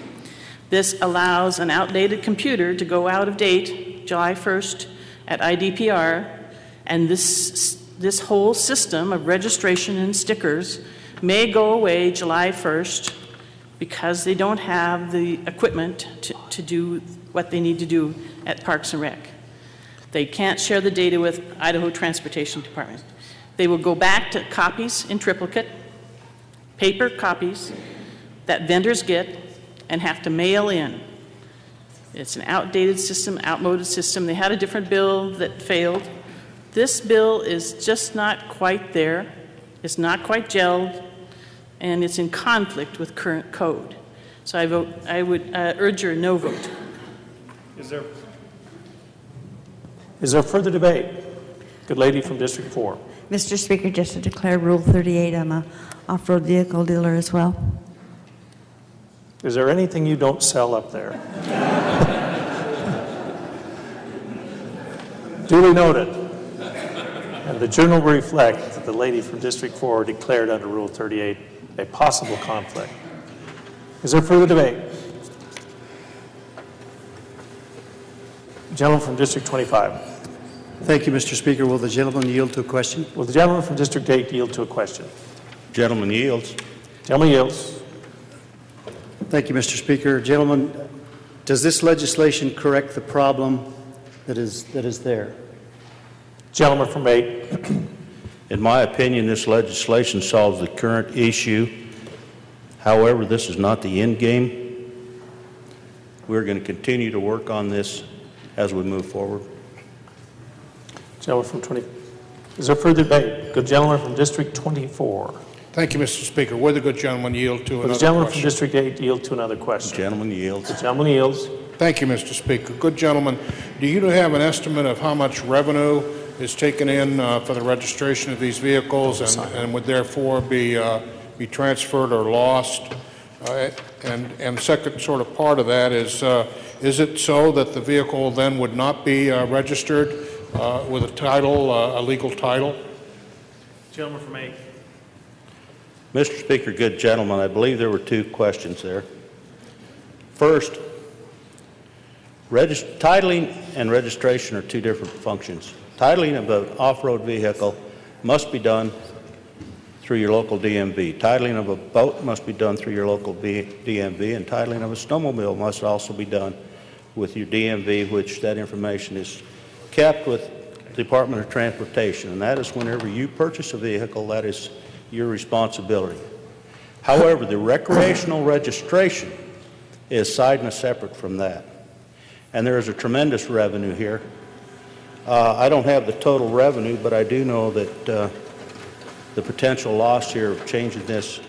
This allows an outdated computer to go out of date July 1st at IDPR, and this, this whole system of registration and stickers may go away July 1st because they don't have the equipment to, to do what they need to do at Parks and Rec. They can't share the data with Idaho Transportation Department. They will go back to copies in triplicate, paper copies that vendors get and have to mail in. It's an outdated system, outmoded system. They had a different bill that failed. This bill is just not quite there. It's not quite gelled, and it's in conflict with current code. So I vote. I would uh, urge your no vote. Is there is there further debate? Good lady from District 4. Mr. Speaker, just to declare Rule 38, I'm a off-road vehicle dealer as well. Is there anything you don't sell up there? Duly noted. And the journal will reflect that the lady from District 4 declared under Rule 38 a possible conflict. Is there further debate? Gentleman from District 25. Thank you, Mr. Speaker. Will the gentleman yield to a question? Will the gentleman from District 8 yield to a question? Gentleman yields. Gentleman yields. Thank you, Mr. Speaker. Gentlemen, does this legislation correct the problem that is, that is there? Gentleman from 8. In my opinion, this legislation solves the current issue. However, this is not the end game. We're going to continue to work on this as we move forward. Gentleman from 20, is there further debate? Good gentleman from District 24. Thank you, Mr. Speaker. Would the good gentleman yield to Will another the gentleman from question? District 8 yield to another question? Gentleman yields. The gentleman yields. Thank you, Mr. Speaker. Good gentleman, do you have an estimate of how much revenue is taken in uh, for the registration of these vehicles and and would therefore be, uh, be transferred or lost? Uh, And, and second sort of part of that is, uh, is it so that the vehicle then would not be uh, registered uh, with a title, uh, a legal title? Gentleman from 8. Mr. Speaker, good gentlemen, I believe there were two questions there. First, titling and registration are two different functions. Titling of an off-road vehicle must be done through your local DMV. Titling of a boat must be done through your local DMV, and titling of a snowmobile must also be done with your DMV, which that information is kept with the Department of Transportation, and that is whenever you purchase a vehicle, that is your responsibility. However, the recreational registration is side and separate from that. And there is a tremendous revenue here. Uh, I don't have the total revenue, but I do know that uh, the potential loss here of changing this,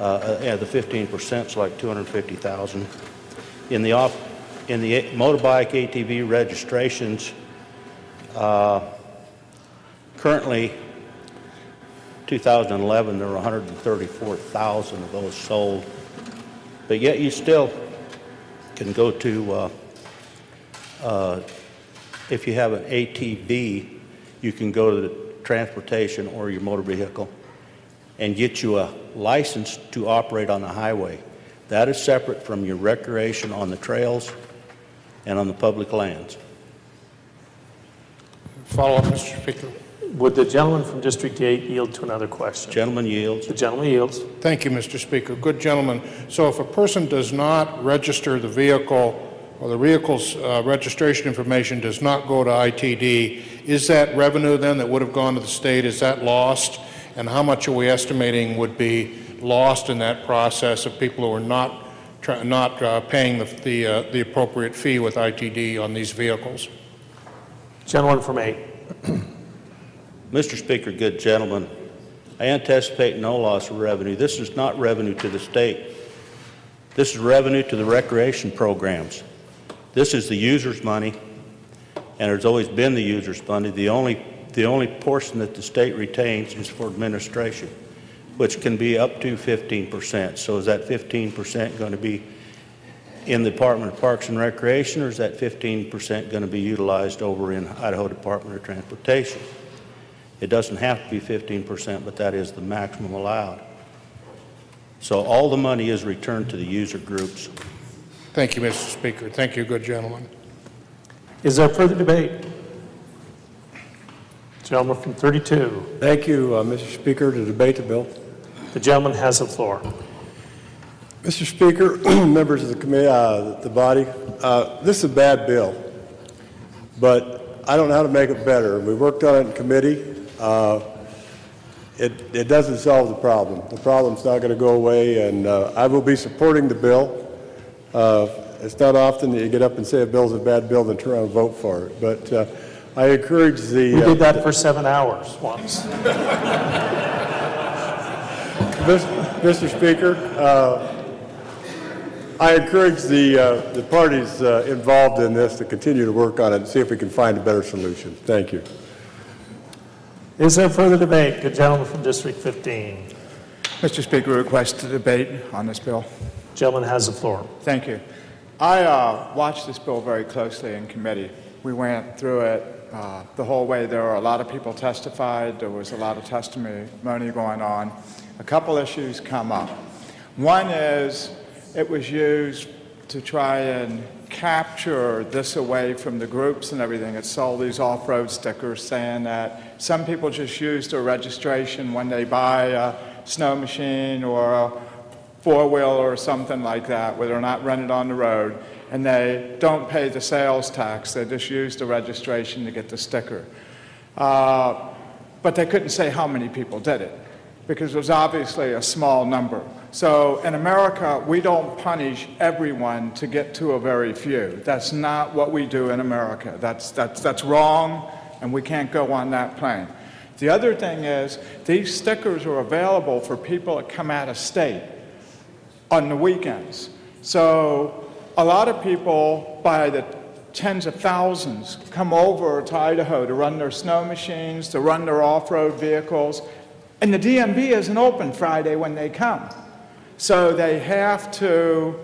uh, uh, yeah, the 15% is like 250,000. In the off, in the motorbike ATV registrations, uh, currently 2011 there were 134,000 of those sold, but yet you still can go to uh, uh, if you have an ATV, you can go to the transportation or your motor vehicle and get you a license to operate on the highway. That is separate from your recreation on the trails and on the public lands. Follow up, Mr. Speaker. Would the gentleman from District 8 yield to another question? Gentleman yields. The gentleman yields. Thank you, Mr. Speaker. Good gentleman. So if a person does not register the vehicle, or the vehicle's uh, registration information does not go to ITD, is that revenue then that would have gone to the state, is that lost? And how much are we estimating would be lost in that process of people who are not, try- not uh, paying the, the uh, the appropriate fee with ITD on these vehicles? Gentleman from 8. Mr. Speaker, good gentlemen, I anticipate no loss of revenue. This is not revenue to the state. This is revenue to the recreation programs. This is the user's money, and it's always been the user's money. The only, the only portion that the state retains is for administration, which can be up to 15%. So is that 15% going to be in the Department of Parks and Recreation, or is that 15% going to be utilized over in Idaho Department of Transportation? It doesn't have to be 15%, but that is the maximum allowed. So all the money is returned to the user groups. Thank you, Mr. Speaker. Thank you, good gentleman. Is there further debate? Gentleman from 32. Thank you, uh, Mr. Speaker, to debate the bill. The gentleman has the floor. Mr. Speaker, members of the committee, uh, the body, uh, this is a bad bill, but I don't know how to make it better. We worked on it in committee. Uh, it, it doesn't solve the problem. The problem's not going to go away, and uh, I will be supporting the bill. Uh, it's not often that you get up and say a bill's a bad bill, and turn around and vote for it. But uh, I encourage the. We uh, did that for seven hours once. Mr. Speaker, uh, I encourage the, uh, the parties uh, involved in this to continue to work on it and see if we can find a better solution. Thank you. Is there further debate? Good gentleman from District 15. Mr. Speaker, request to debate on this bill. Gentleman has the floor. Thank you. I uh, watched this bill very closely in committee. We went through it uh, the whole way. There were a lot of people testified. There was a lot of testimony going on. A couple issues come up. One is it was used to try and capture this away from the groups and everything. It sold these off-road stickers saying that some people just use their registration when they buy a snow machine or a four-wheel or something like that, where they're not rented on the road, and they don't pay the sales tax. They just use the registration to get the sticker. Uh, but they couldn't say how many people did it, because it was obviously a small number. So in America, we don't punish everyone to get to a very few. That's not what we do in America. That's, that's, that's wrong, and we can't go on that plane. The other thing is, these stickers are available for people that come out of state on the weekends. So a lot of people, by the tens of thousands, come over to Idaho to run their snow machines, to run their off-road vehicles, and the DMV isn't open Friday when they come. So they have to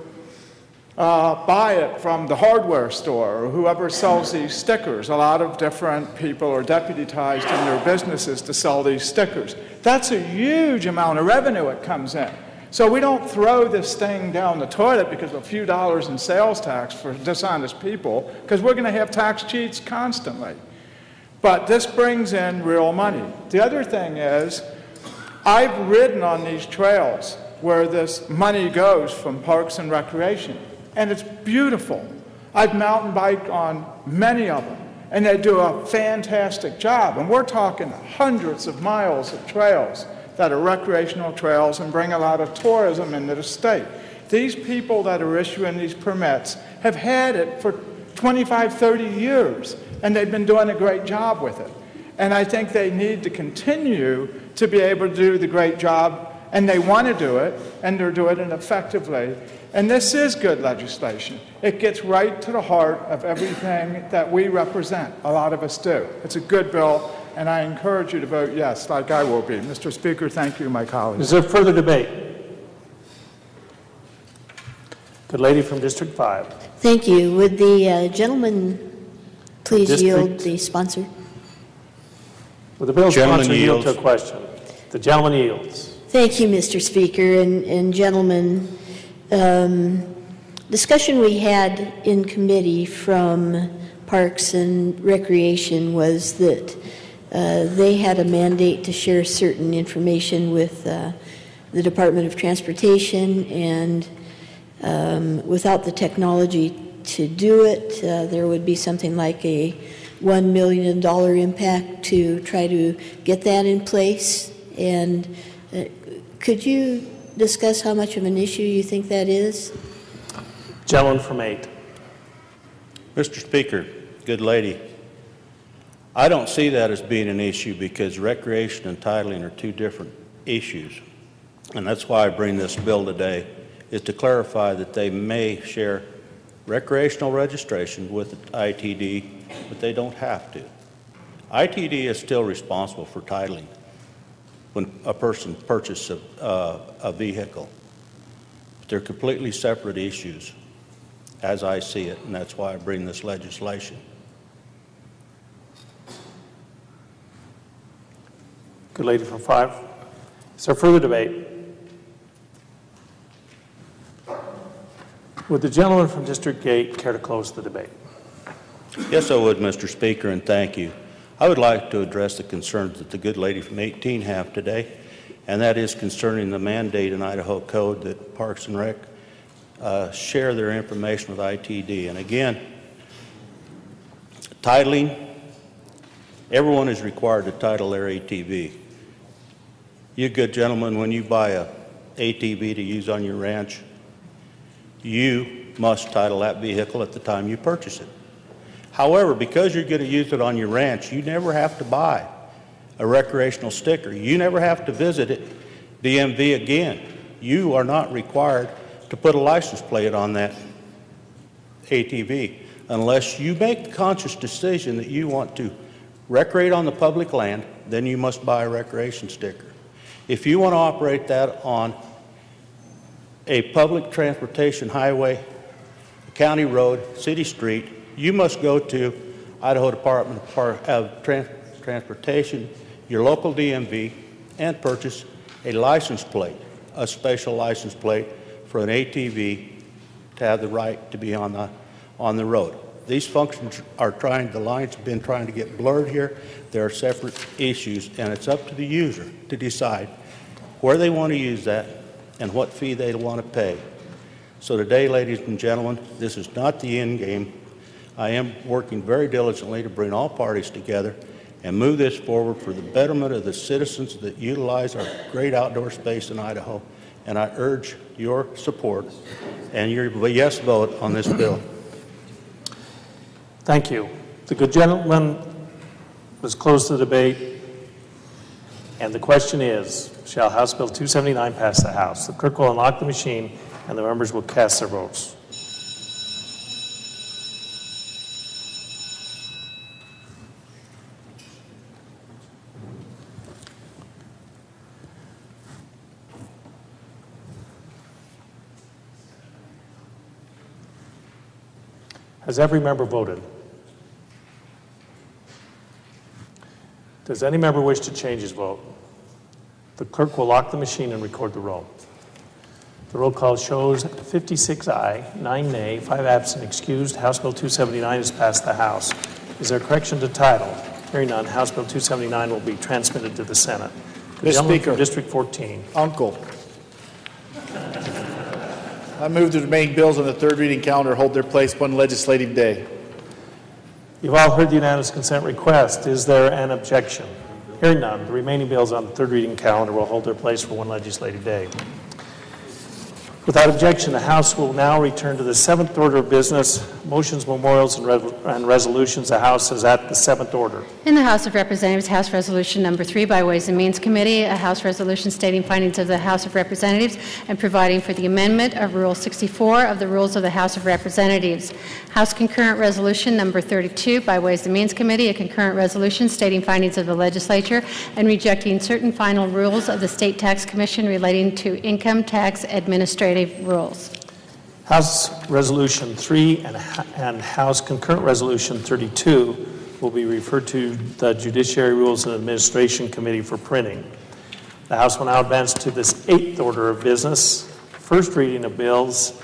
uh, buy it from the hardware store or whoever sells these stickers. A lot of different people are deputized in their businesses to sell these stickers. That's a huge amount of revenue that comes in. So we don't throw this thing down the toilet because of a few dollars in sales tax for dishonest people, because we're going to have tax cheats constantly. But this brings in real money. The other thing is, I've ridden on these trails where this money goes from Parks and Recreation, and it's beautiful. I've mountain biked on many of them, and they do a fantastic job. And we're talking hundreds of miles of trails that are recreational trails and bring a lot of tourism into the state. These people that are issuing these permits have had it for 25, 30 years, and they've been doing a great job with it. And I think they need to continue to be able to do the great job, and they want to do it, and they're doing it effectively. And this is good legislation. It gets right to the heart of everything that we represent. A lot of us do. It's a good bill, and I encourage you to vote yes, like I will be. Mr. Speaker, thank you, my colleagues. Is there further debate? Good lady from District 5. Thank you. Would the uh, gentleman please District- yield the sponsor? Will the bill Gentleman sponsor yield to a question? The gentleman yields. Thank you, Mr. Speaker and, and gentlemen. Um, discussion we had in committee from Parks and Recreation was that uh, they had a mandate to share certain information with uh, the Department of Transportation, and um, without the technology to do it, uh, there would be something like a $1 million impact to try to get that in place. And uh, could you discuss how much of an issue you think that is? Gentleman from 8. Mr. Speaker, good lady, I don't see that as being an issue because recreation and titling are two different issues. And that's why I bring this bill today, is to clarify that they may share recreational registration with ITD, but they don't have to. ITD is still responsible for titling when a person purchases a, uh, a vehicle. But they're completely separate issues, as I see it, and that's why I bring this legislation. Good lady from 5. Is there further debate? Would the gentleman from District 8 care to close the debate? Yes, I would, Mr. Speaker, and thank you. I would like to address the concerns that the good lady from 18 have today, and that is concerning the mandate in Idaho Code that Parks and Rec uh, share their information with ITD. And again, titling, everyone is required to title their ATV. You good gentlemen, when you buy a ATV to use on your ranch, you must title that vehicle at the time you purchase it. However, because you're going to use it on your ranch, you never have to buy a recreational sticker. You never have to visit it, DMV again. You are not required to put a license plate on that ATV unless you make the conscious decision that you want to recreate on the public land, then you must buy a recreation sticker. If you want to operate that on a public transportation highway, county road, city street, you must go to Idaho Department of Transportation, your local DMV, and purchase a license plate, a special license plate for an ATV to have the right to be on the, on the road. These functions are trying, the lines have been trying to get blurred here. There are separate issues, and it's up to the user to decide where they want to use that and what fee they want to pay. So today, ladies and gentlemen, this is not the end game. I am working very diligently to bring all parties together and move this forward for the betterment of the citizens that utilize our great outdoor space in Idaho and I urge your support and your yes vote on this bill. Thank you. The good gentleman has closed the debate, and the question is, shall House Bill 279 pass the House? The clerk will unlock the machine, and the members will cast their votes. Has every member voted? Does any member wish to change his vote? The clerk will lock the machine and record the roll. The roll call shows 56 aye, 9 nay, 5 absent, excused. House Bill 279 has passed the House. Is there a correction to title? Hearing none, House Bill 279 will be transmitted to the Senate. The Mr. Speaker. District 14. Uncle. I move the remaining bills on the third reading calendar hold their place one legislative day. You've all heard the unanimous consent request. Is there an objection? Hearing none, the remaining bills on the third reading calendar will hold their place for one legislative day. Without objection, the House will now return to the seventh order of business, motions, memorials, and re- and resolutions. The House is at the seventh order. In the House of Representatives, House Resolution Number 3 by Ways and Means Committee, a House resolution stating findings of the House of Representatives and providing for the amendment of Rule 64 of the Rules of the House of Representatives. House Concurrent Resolution Number 32 by Ways and Means Committee, a concurrent resolution stating findings of the legislature and rejecting certain final rules of the State Tax Commission relating to income tax administrative rules. House Resolution 3 and, and House Concurrent Resolution 32 will be referred to the Judiciary Rules and Administration Committee for printing. The House will now advance to this eighth order of business, first reading of bills.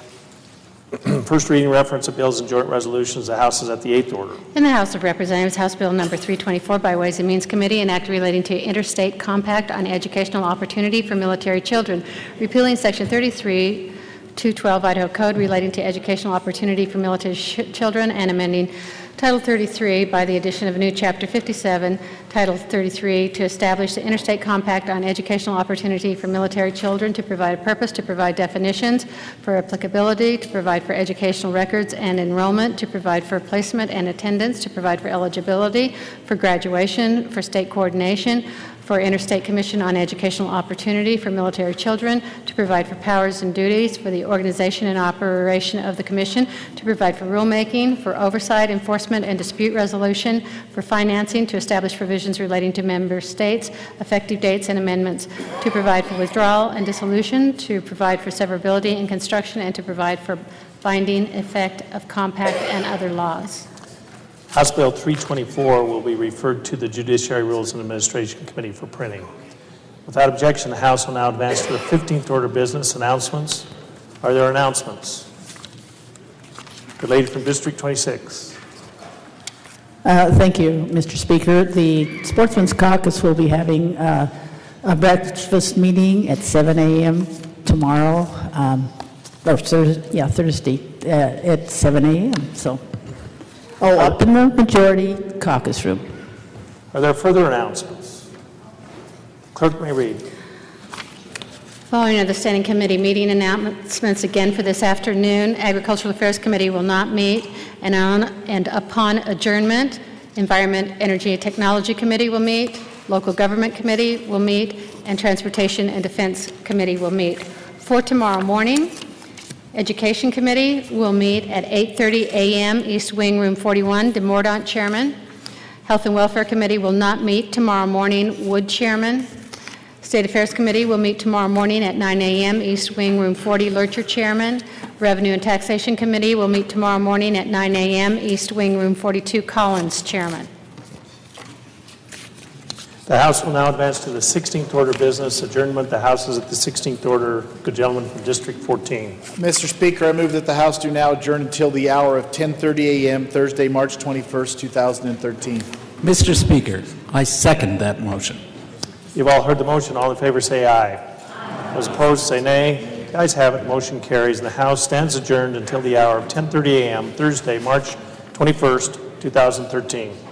first reading reference of bills and joint resolutions. The House is at the eighth order. In the House of Representatives, House Bill Number 324 by Ways and Means Committee, an act relating to interstate compact on educational opportunity for military children, repealing Section 33 212 Idaho Code relating to educational opportunity for military children and amending Title 33 by the addition of a new Chapter 57, Title 33, to establish the Interstate Compact on Educational Opportunity for Military Children to provide a purpose, to provide definitions for applicability, to provide for educational records and enrollment, to provide for placement and attendance, to provide for eligibility, for graduation, for state coordination, for Interstate Commission on Educational Opportunity for Military Children, to provide for powers and duties for the organization and operation of the Commission, to provide for rulemaking, for oversight, enforcement, and dispute resolution, for financing, to establish provisions relating to member states, effective dates and amendments, to provide for withdrawal and dissolution, to provide for severability and construction, and to provide for binding effect of compact and other laws. House Bill 324 will be referred to the Judiciary Rules and Administration Committee for printing. Without objection, the House will now advance to the 15th order of business announcements. Are there announcements? The lady from District 26. Uh, Thank you, Mr. Speaker. The Sportsman's Caucus will be having uh, a breakfast meeting at 7 a.m. tomorrow, um, or Thursday, yeah, Thursday, uh, at 7 a.m. So, oh, up in the majority caucus room. Are there further announcements? Clerk may read. Following are the Standing Committee meeting announcements again for this afternoon. Agricultural Affairs Committee will not meet, and on, and upon adjournment, Environment, Energy, and Technology Committee will meet, Local Government Committee will meet, and Transportation and Defense Committee will meet. For tomorrow morning, Education Committee will meet at 8:30 a.m. East Wing, Room 41, DeMordaunt Chairman. Health and Welfare Committee will not meet tomorrow morning, Wood Chairman. State Affairs Committee will meet tomorrow morning at 9 a.m. East Wing, Room 40, Loertscher Chairman. Revenue and Taxation Committee will meet tomorrow morning at 9 a.m. East Wing, Room 42, Collins Chairman. The House will now advance to the 16th order of business adjournment. The House is at the 16th order. Good gentleman from District 14. Mr. Speaker, I move that the House do now adjourn until the hour of 10:30 a.m. Thursday, March 21st, 2013. Mr. Speaker, I second that motion. You've all heard the motion. All in favor say aye. Those opposed say nay. The ayes have it. Motion carries, and the House stands adjourned until the hour of 10:30 a.m. Thursday, March 21st, 2013.